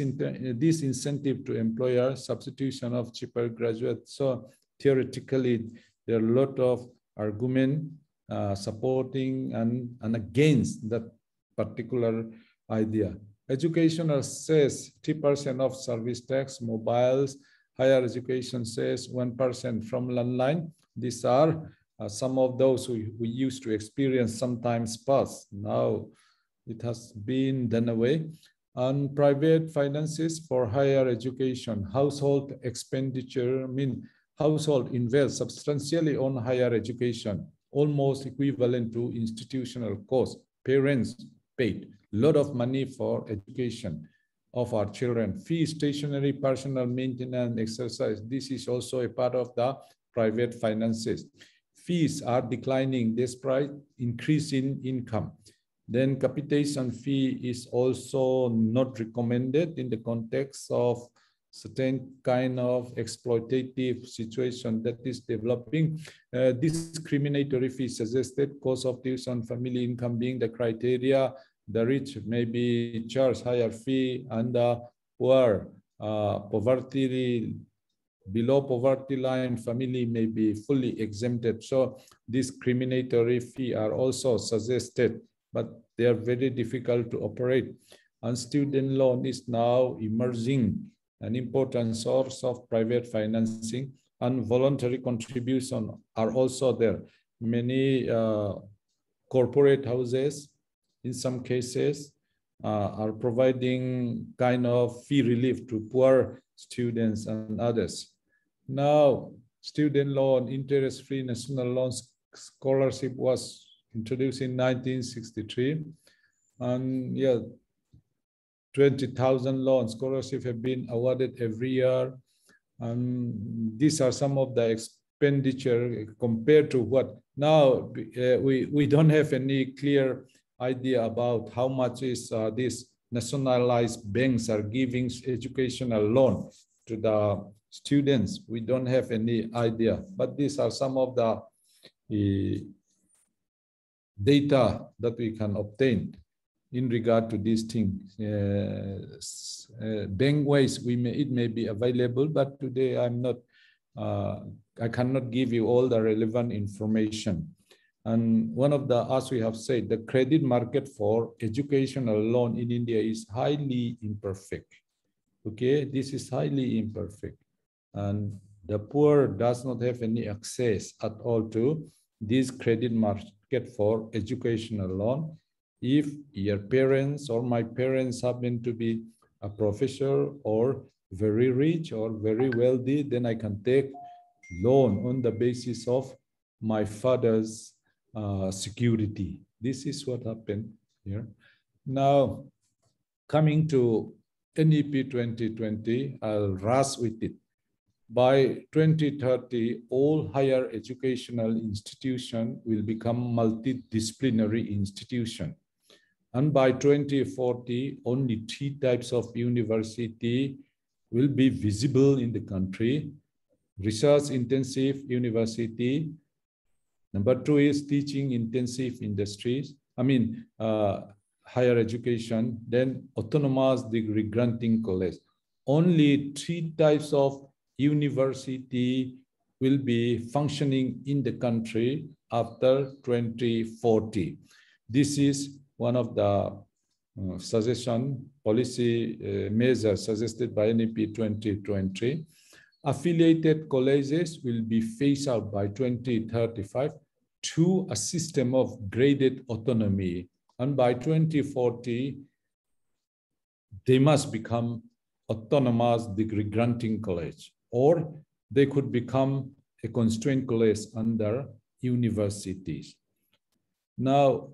this incentive to employer substitution of cheaper graduates. So theoretically, there are a lot of argument uh, supporting and, and against that particular idea. Educational cess 3% of service tax, mobiles, higher education cess 1% from landline. These are uh, some of those we, we used to experience sometimes past. Now it has been done away. And private finances for higher education, household expenditure, I mean, household invest substantially on higher education, almost equivalent to institutional cost. Parents paid lot of money for education of our children. Fee, stationery, personal maintenance, exercise. This is also a part of the private finances. Fees are declining despite increase in income. Then capitation fee is also not recommended in the context of certain kind of exploitative situation that is developing. Uh, discriminatory fee suggested cost of tuition, family income being the criteria the rich may be charged higher fee and the poor, uh, poverty, below poverty line family may be fully exempted. So discriminatory fee are also suggested, but they are very difficult to operate. And student loan is now emerging an important source of private financing and voluntary contribution are also there. Many uh, corporate houses in some cases uh, are providing kind of fee relief to poor students and others. Now, student loan, interest-free national loan scholarship was introduced in 1963. And yeah, 20,000 loan scholarships have been awarded every year. And these are some of the expenditure compared to what now uh, we, we don't have any clear idea about how much is uh, these nationalized banks are giving educational loan to the students, we don't have any idea. But these are some of the uh, data that we can obtain in regard to these things. Uh, uh, bank ways, we may, it may be available, but today I'm not, uh, I cannot give you all the relevant information. And one of the, as we have said, the credit market for educational loan in India is highly imperfect. Okay, this is highly imperfect. And the poor does not have any access at all to this credit market for educational loan. If your parents or my parents happen to be a professor or very rich or very wealthy, then I can take loan on the basis of my father's uh, security. This is what happened here. Now, coming to NEP 2020, I'll rush with it. By 2030, all higher educational institution will become multidisciplinary institution. And by 2040, only three types of university will be visible in the country. Research intensive university, Number two is teaching intensive industries. I mean, uh, higher education, then autonomous degree granting college. Only three types of university will be functioning in the country after 2040. This is one of the uh, suggestion policy uh, measures suggested by NEP 2020 affiliated colleges will be phased out by 2035 to a system of graded autonomy. And by 2040, they must become autonomous degree granting college, or they could become a constituent college under universities. Now,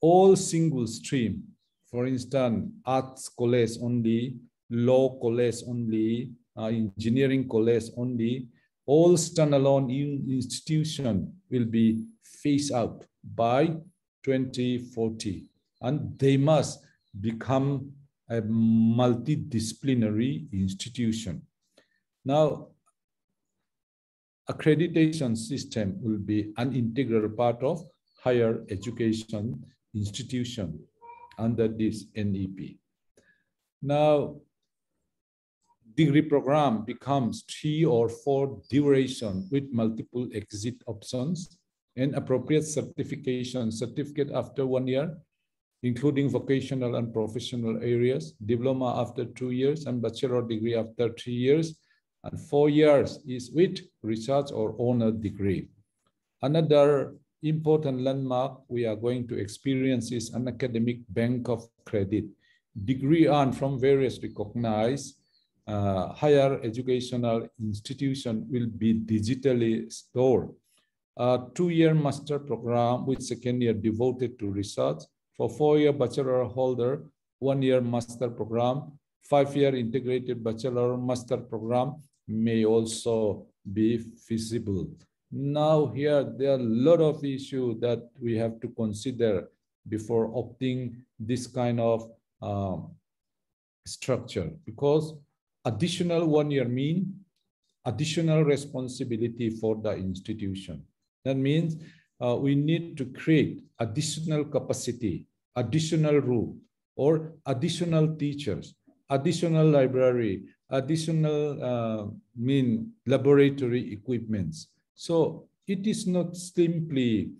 all single stream, for instance, arts college only, law college only, uh, engineering college only, all standalone institution will be phased out by 2040 and they must become a multidisciplinary institution. Now, accreditation system will be an integral part of higher education institution under this NEP. Now, degree program becomes three or four duration with multiple exit options and appropriate certification certificate after one year, including vocational and professional areas, diploma after two years and bachelor degree after three years, and four years is with research or honor degree. Another important landmark we are going to experience is an academic bank of credit. Degree earned from various recognized uh, higher educational institution will be digitally stored. A two-year master program with second year devoted to research. For four-year bachelor holder, one-year master program, five-year integrated bachelor master program may also be feasible. Now here, there are a lot of issues that we have to consider before opting this kind of um, structure because additional one year mean additional responsibility for the institution. That means uh, we need to create additional capacity, additional room, or additional teachers, additional library, additional uh, mean laboratory equipments. So it is not simply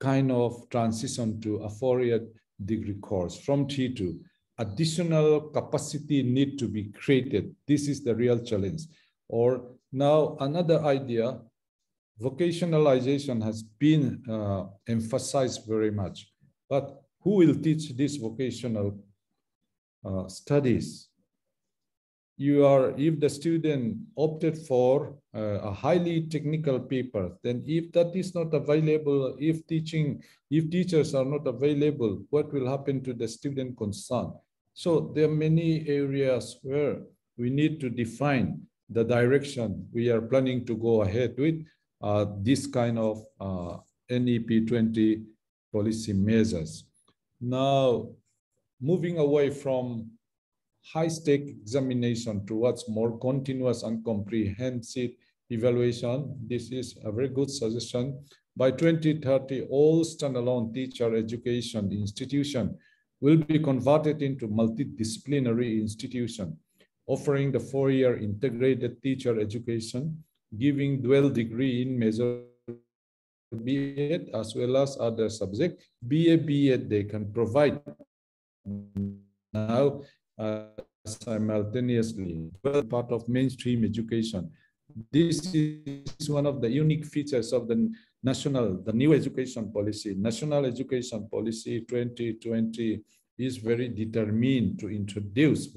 kind of transition to a four-year degree course from T2 additional capacity need to be created. This is the real challenge. Or now another idea, vocationalization has been uh, emphasized very much, but who will teach these vocational uh, studies? You are, if the student opted for uh, a highly technical paper, then if that is not available, if teaching, if teachers are not available, what will happen to the student concerned? So there are many areas where we need to define the direction we are planning to go ahead with uh, this kind of uh, NEP 20 policy measures. Now, moving away from high-stake examination towards more continuous and comprehensive evaluation. This is a very good suggestion. By 2030, all standalone teacher education institution will be converted into multidisciplinary institution, offering the four-year integrated teacher education, giving dual degree in major B.Ed as well as other subject. BA, B.Ed they can provide now simultaneously part of mainstream education. This is one of the unique features of the national, the new education policy. National Education Policy 2020 is very determined to introduce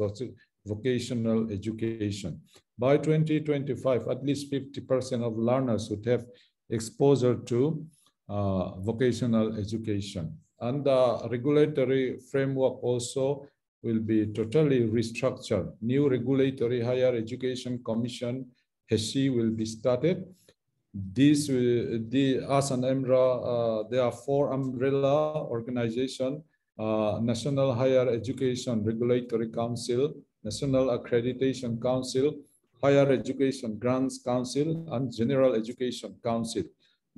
vocational education. By 2025, at least 50% of learners would have exposure to uh, vocational education. And the regulatory framework also will be totally restructured. New regulatory higher education commission, HECI, will be started. This the us and EMRA, uh, there are four umbrella organization, uh, National Higher Education Regulatory Council, National Accreditation Council, Higher Education Grants Council, and General Education Council.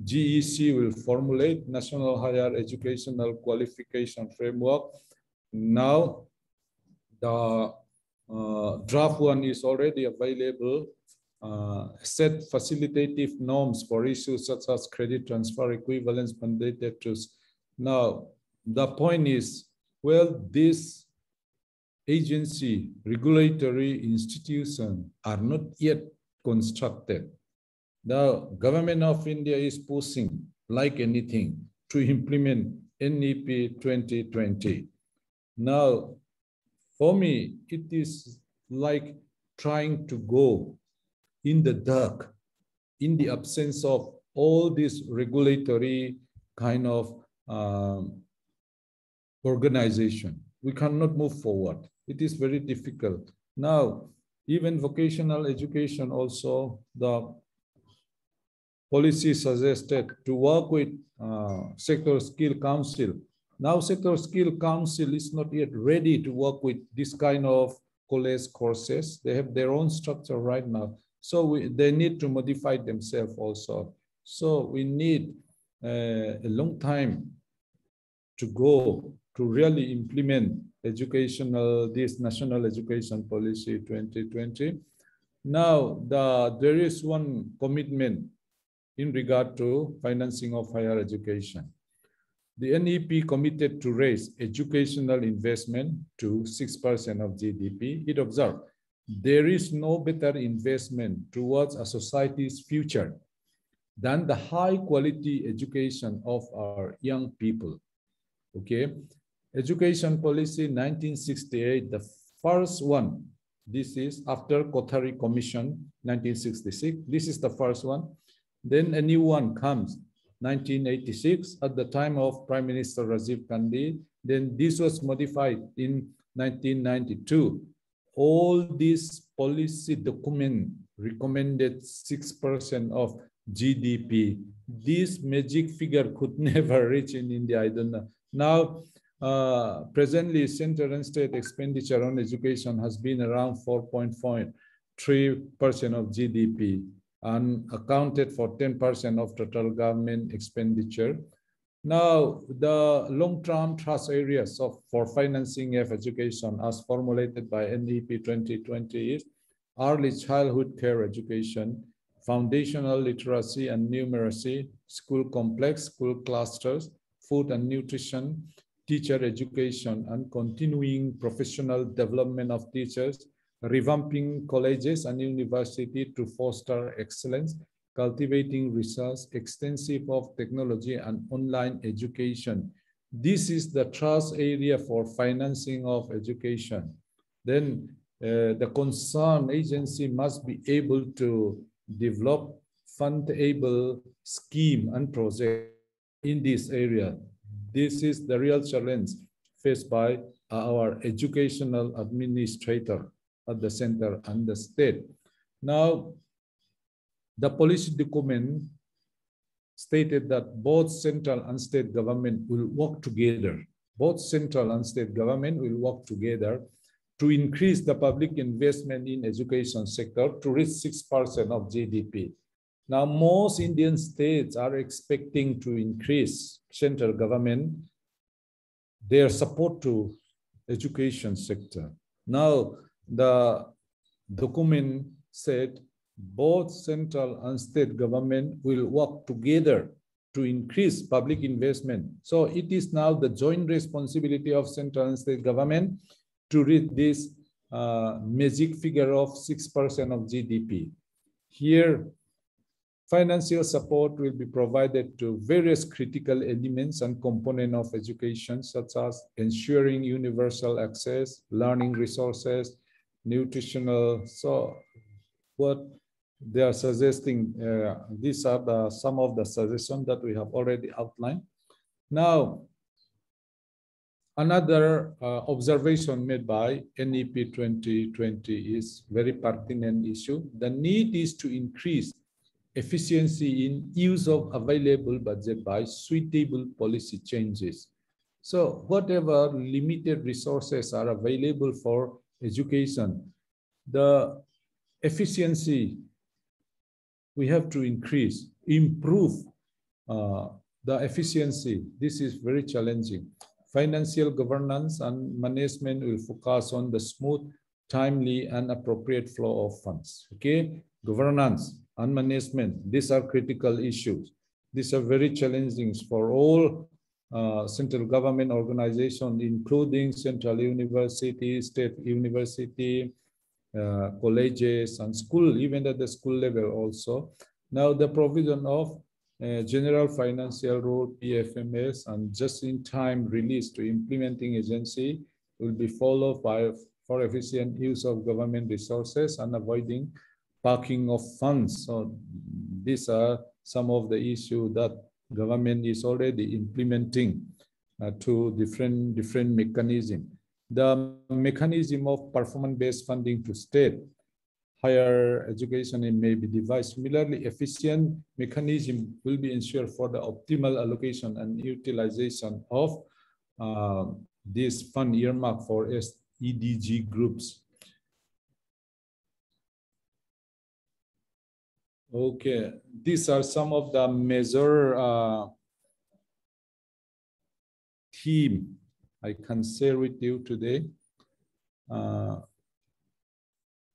GEC will formulate National Higher Educational Qualification Framework. Now, the uh, draft one is already available. Uh, set facilitative norms for issues such as credit transfer equivalence mandated truths. Now, the point is, well, this agency, regulatory institution are not yet constructed. The government of India is pushing like anything to implement NEP 2020. Now, for me, it is like trying to go in the dark, in the absence of all this regulatory kind of um, organization. We cannot move forward. It is very difficult. Now, even vocational education also, the policy suggested to work with uh, sector skill council now Sector Skill Council is not yet ready to work with this kind of college courses. They have their own structure right now. So we, they need to modify themselves also. So we need uh, a long time to go to really implement educational, this national education policy 2020. Now, the, there is one commitment in regard to financing of higher education. The NEP committed to raise educational investment to 6% of GDP. It observed there is no better investment towards a society's future than the high quality education of our young people. Okay, education policy 1968, the first one. This is after Kothari Commission 1966. This is the first one. Then a new one comes 1986 at the time of Prime Minister Rajiv Gandhi. Then this was modified in 1992. All these policy document recommended 6% of GDP. This magic figure could [LAUGHS] never reach in India, I don't know. Now, uh, presently, central and state expenditure on education has been around 4.3% of GDP and accounted for 10% of total government expenditure. Now, the long-term trust areas of, for financing of education as formulated by NEP 2020 is early childhood care education, foundational literacy and numeracy, school complex, school clusters, food and nutrition, teacher education, and continuing professional development of teachers, revamping colleges and universities to foster excellence, cultivating research, extensive of technology and online education. This is the trust area for financing of education. Then uh, the concerned agency must be able to develop fundable scheme and project in this area. This is the real challenge faced by our educational administrator at the center and the state. Now, the policy document stated that both central and state government will work together. Both central and state government will work together to increase the public investment in education sector to reach 6% of GDP. Now, most Indian states are expecting to increase central government their support to education sector. Now, the document said both central and state government will work together to increase public investment. So it is now the joint responsibility of central and state government to reach this uh, magic figure of 6% of GDP. Here, financial support will be provided to various critical elements and components of education, such as ensuring universal access, learning resources, nutritional. So what they are suggesting, uh, these are the, some of the suggestions that we have already outlined. Now, another uh, observation made by NEP 2020 is very pertinent issue. The need is to increase efficiency in use of available budget by suitable policy changes. So whatever limited resources are available for education, the efficiency we have to increase, improve uh, the efficiency. This is very challenging. Financial governance and management will focus on the smooth, timely, and appropriate flow of funds. Okay, governance and management, these are critical issues. These are very challenging for all uh, central government organizations, including central university, state university, uh, colleges and school, even at the school level also. Now the provision of uh, general financial rule, PFMS, and just-in-time release to implementing agency will be followed by for efficient use of government resources and avoiding parking of funds. So these are some of the issues that government is already implementing uh, to different different mechanism the mechanism of performance-based funding to state higher education may be devised. Similarly, efficient mechanism will be ensured for the optimal allocation and utilization of uh, this fund earmark for EDG groups. Okay, these are some of the major uh, theme I can share with you today. Uh,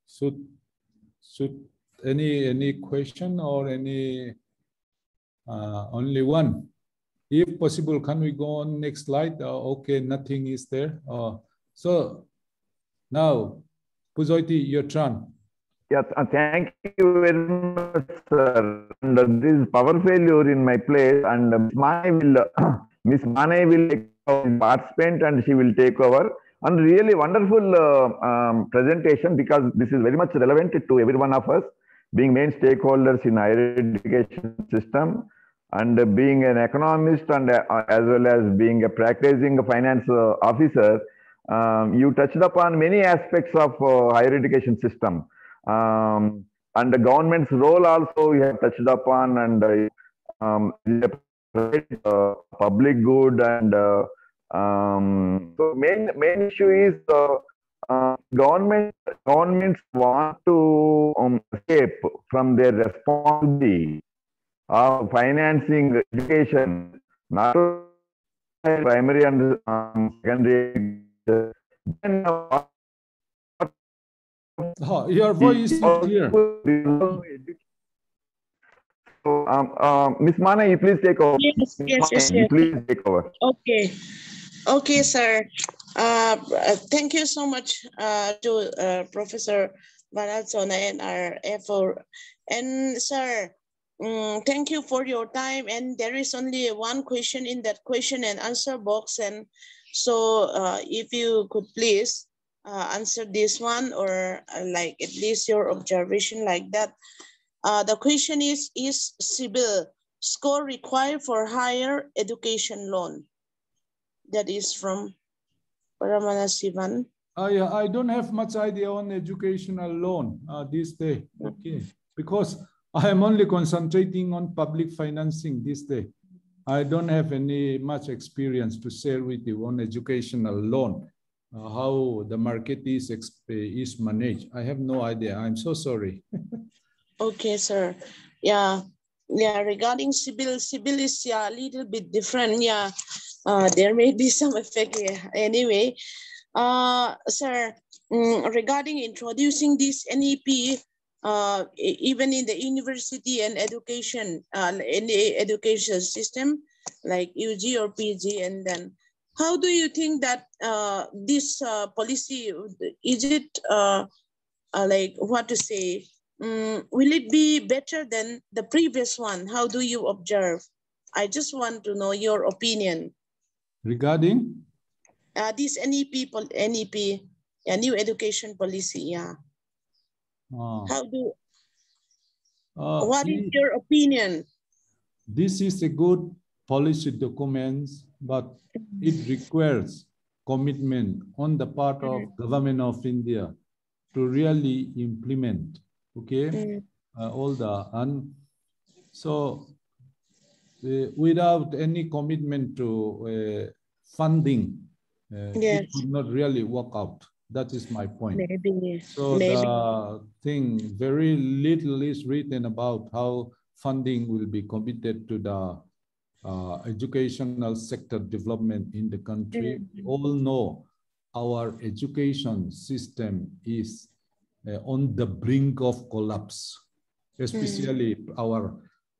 should should any any question or any uh, only one? If possible, can we go on next slide? Uh, okay, nothing is there. Uh, so now, Pujoiti, your turn. Yeah, thank you very much, sir. And uh, this power failure in my place, and Mane will, Miss Mane will [CLEARS THROAT] participant and she will take over. And really wonderful uh, um, presentation because this is very much relevant to every one of us, being main stakeholders in higher education system and being an economist and uh, as well as being a practicing finance uh, officer. Um, you touched upon many aspects of uh, higher education system. Um, and the government's role also we have touched upon and uh, um, uh, public good and uh, um, so main main issue is uh, uh, government governments want to um, escape from their responsibility of financing education, not primary and um, secondary. Then, uh, oh, your voice is clear. So, um, uh, Miss Mana, you please take over. Yes, yes, yes, yes. Please take over. Okay. Okay, sir. Uh, thank you so much uh, to uh, Professor Vanlalchhawna and our effort. And sir, um, thank you for your time. And there is only one question in that question and answer box. And so uh, if you could please uh, answer this one or uh, like at least your observation like that. Uh, the question is, is CIBIL score required for higher education loan? That is from Paramana Sivan. Uh, yeah, I don't have much idea on educational loan uh, this day, okay, because I am only concentrating on public financing this day. I don't have any much experience to share with you on educational loan. Uh, how the market is is managed. I have no idea. I'm so sorry. [LAUGHS] okay, sir. Yeah, yeah. Regarding CIBIL, CIBIL is yeah a little bit different. Yeah, uh, there may be some effect. Yeah. Anyway, uh, sir, um, regarding introducing this NEP, uh, even in the university and education, uh, in the education system, like UG or PG, and then how do you think that uh, this uh, policy, is it uh, uh like what to say, um, will it be better than the previous one? How do you observe? I just want to know your opinion. Regarding? Uh, this NEP, NEP, yeah, new education policy, yeah. Ah. How do, uh, what is your opinion? This is a good policy document but it requires commitment on the part of mm-hmm. government of India to really implement, okay, mm. uh, all the, and so uh, without any commitment to uh, funding, uh, yes. it would not really work out. That is my point. Maybe. So Maybe. the thing, very little is written about how funding will be committed to the uh, educational sector development in the country. Mm. We all know our education system is uh, on the brink of collapse, especially mm our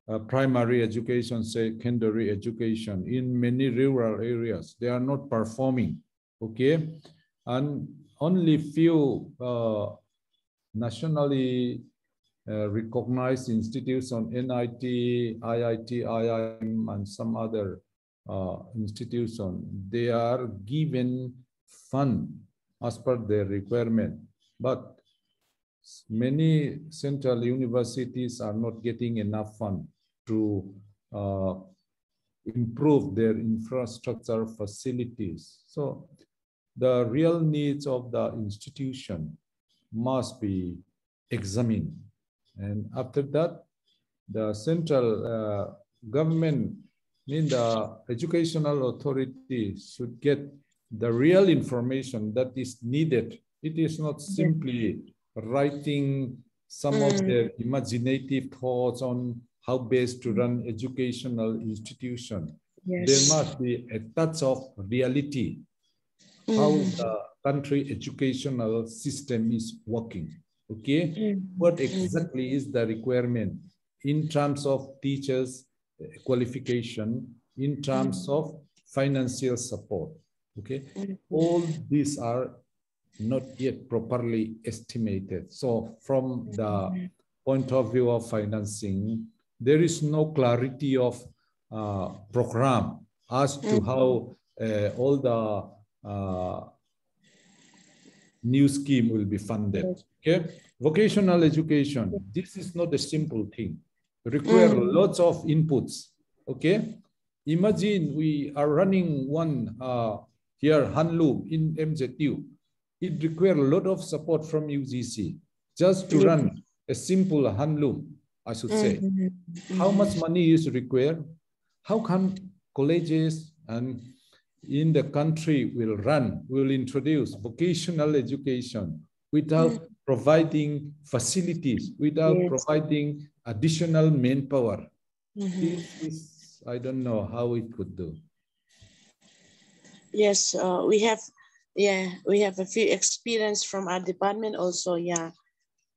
uh, primary education, secondary education in many rural areas. They are not performing, okay? And only few uh, nationally uh, recognized institutes on NIT, IIT, IIM, and some other uh, institutions, they are given fund as per their requirement. But many central universities are not getting enough fund to uh, improve their infrastructure facilities. So the real needs of the institution must be examined and after that, the central uh, government, mean the educational authority should get the real information that is needed. It is not simply writing some mm. of their imaginative thoughts on how best to run educational institution. Yes. There must be a touch of reality, mm. how the country educational system is working. Okay, mm-hmm. what exactly is the requirement in terms of teachers qualification, in terms mm-hmm. of financial support? Okay, mm-hmm. all these are not yet properly estimated. So from the point of view of financing, there is no clarity of uh, program as to how uh, all the uh, new scheme will be funded. Okay, vocational education. This is not a simple thing. Require mm. lots of inputs. Okay, imagine we are running one uh, here handloom in MZU. It requires a lot of support from UGC just to run a simple handloom. I should say. Mm -hmm. How much money is required? How can colleges and in the country will run, will introduce vocational education without mm providing facilities, without yes. providing additional manpower. Mm -hmm. This is, I don't know how it could do. Yes, uh, we have, yeah, we have a few experience from our department also, yeah.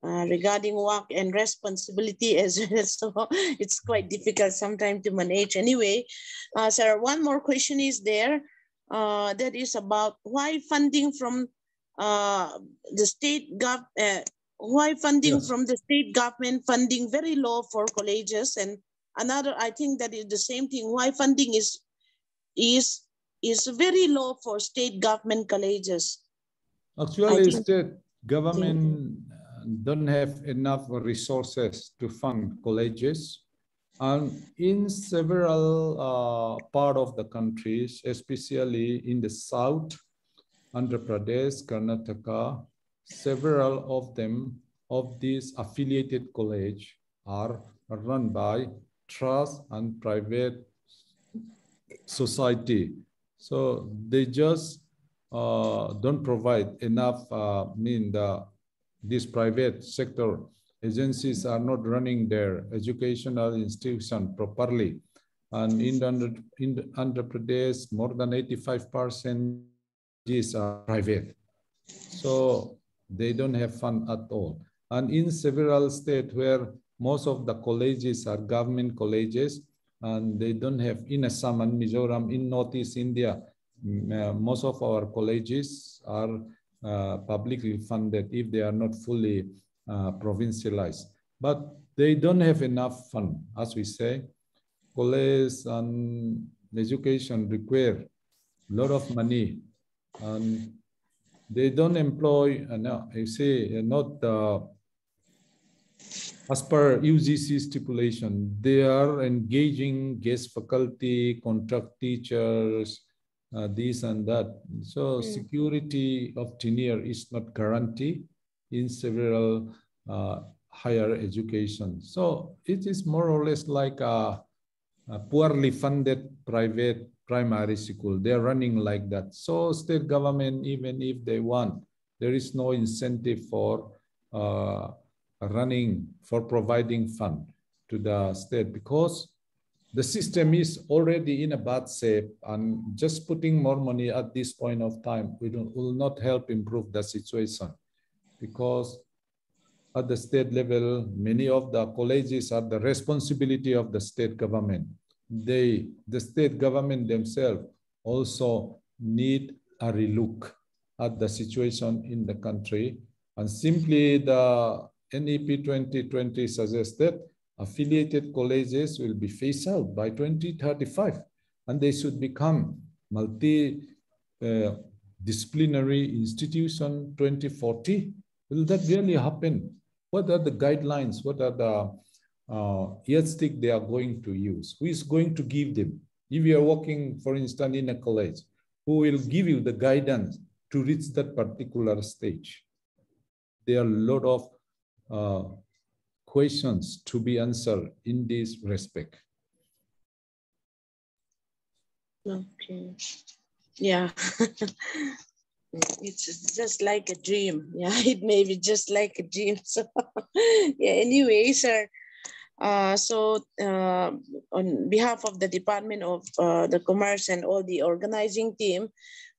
Uh, regarding work and responsibility as [LAUGHS] well. So it's quite difficult sometimes to manage. Anyway, uh, sir, one more question is there. Uh, that is about why funding from uh, the state gov uh, why funding yes. from the state government funding very low for colleges and another i think that is the same thing. Why funding is is is very low for state government colleges? Actually state government don't have enough resources to fund colleges. And in several uh, part of the countries especially in the south Andhra Pradesh, Karnataka, several of them of these affiliated college are run by trust and private society. So they just uh, don't provide enough, uh, mean the, this private sector agencies are not running their educational institution properly. And in in Andhra Pradesh, more than 85% are private. So they don't have fun at all. And in several states where most of the colleges are government colleges, and they don't have in Assam and Mizoram, in Northeast India, uh, most of our colleges are uh, publicly funded if they are not fully uh, provincialized. But they don't have enough fund, as we say. College and education require a lot of money and they don't employ, uh, no, you see, uh, not uh, as per UGC stipulation, they are engaging guest faculty, contract teachers, uh, this and that. So mm. security of tenure is not guaranteed in several uh, higher education. So it is more or less like a, a poorly funded private primary school. They're running like that. So state government, even if they want, there is no incentive for uh, running, for providing fund to the state because the system is already in a bad shape and just putting more money at this point of time will not help improve the situation because at the state level, many of the colleges are the responsibility of the state government they, the state government themselves also need a relook at the situation in the country. And simply the NEP 2020 suggested affiliated colleges will be phased out by 2035 and they should become multi-disciplinary uh, institution 2040. Will that really happen? What are the guidelines? What are the uh, yardstick they are going to use? Who is going to give them? If you are working, for instance, in a college, who will give you the guidance to reach that particular stage? There are a lot of uh, questions to be answered in this respect. Okay. Yeah. [LAUGHS] it's just like a dream. Yeah, [LAUGHS] it may be just like a dream. [LAUGHS] So yeah, anyway, sir. Uh, so uh, on behalf of the Department of uh, the Commerce and all the organizing team,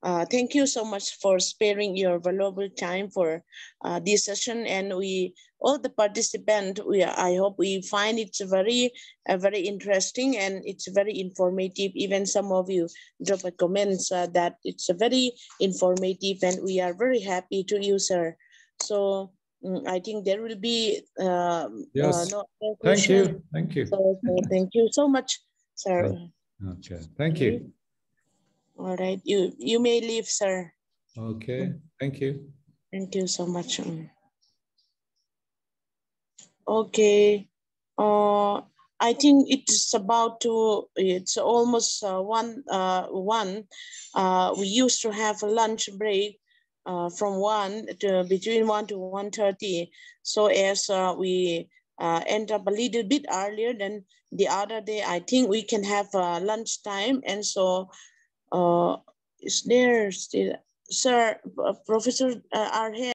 uh, thank you so much for sparing your valuable time for uh, this session. And we, all the participants, we, I hope we find it's very, very interesting and it's very informative. Even some of you drop a comments that it's very informative and we are very happy to use her. So I think there will be uh, yes. Uh, no thank you. Thank you. So, so thank you so much, sir. Okay. Thank you. All right. You you may leave, sir. Okay. Thank you. Thank you so much. Mm. Okay. Uh, I think it's about to, it's almost uh, one, uh, one. Uh, we used to have a lunch break uh, from 1 to between 1 to 1.30. So as uh, we uh, end up a little bit earlier than the other day, I think we can have uh, lunch time. And so uh, is there still, sir, Professor uh, Arhe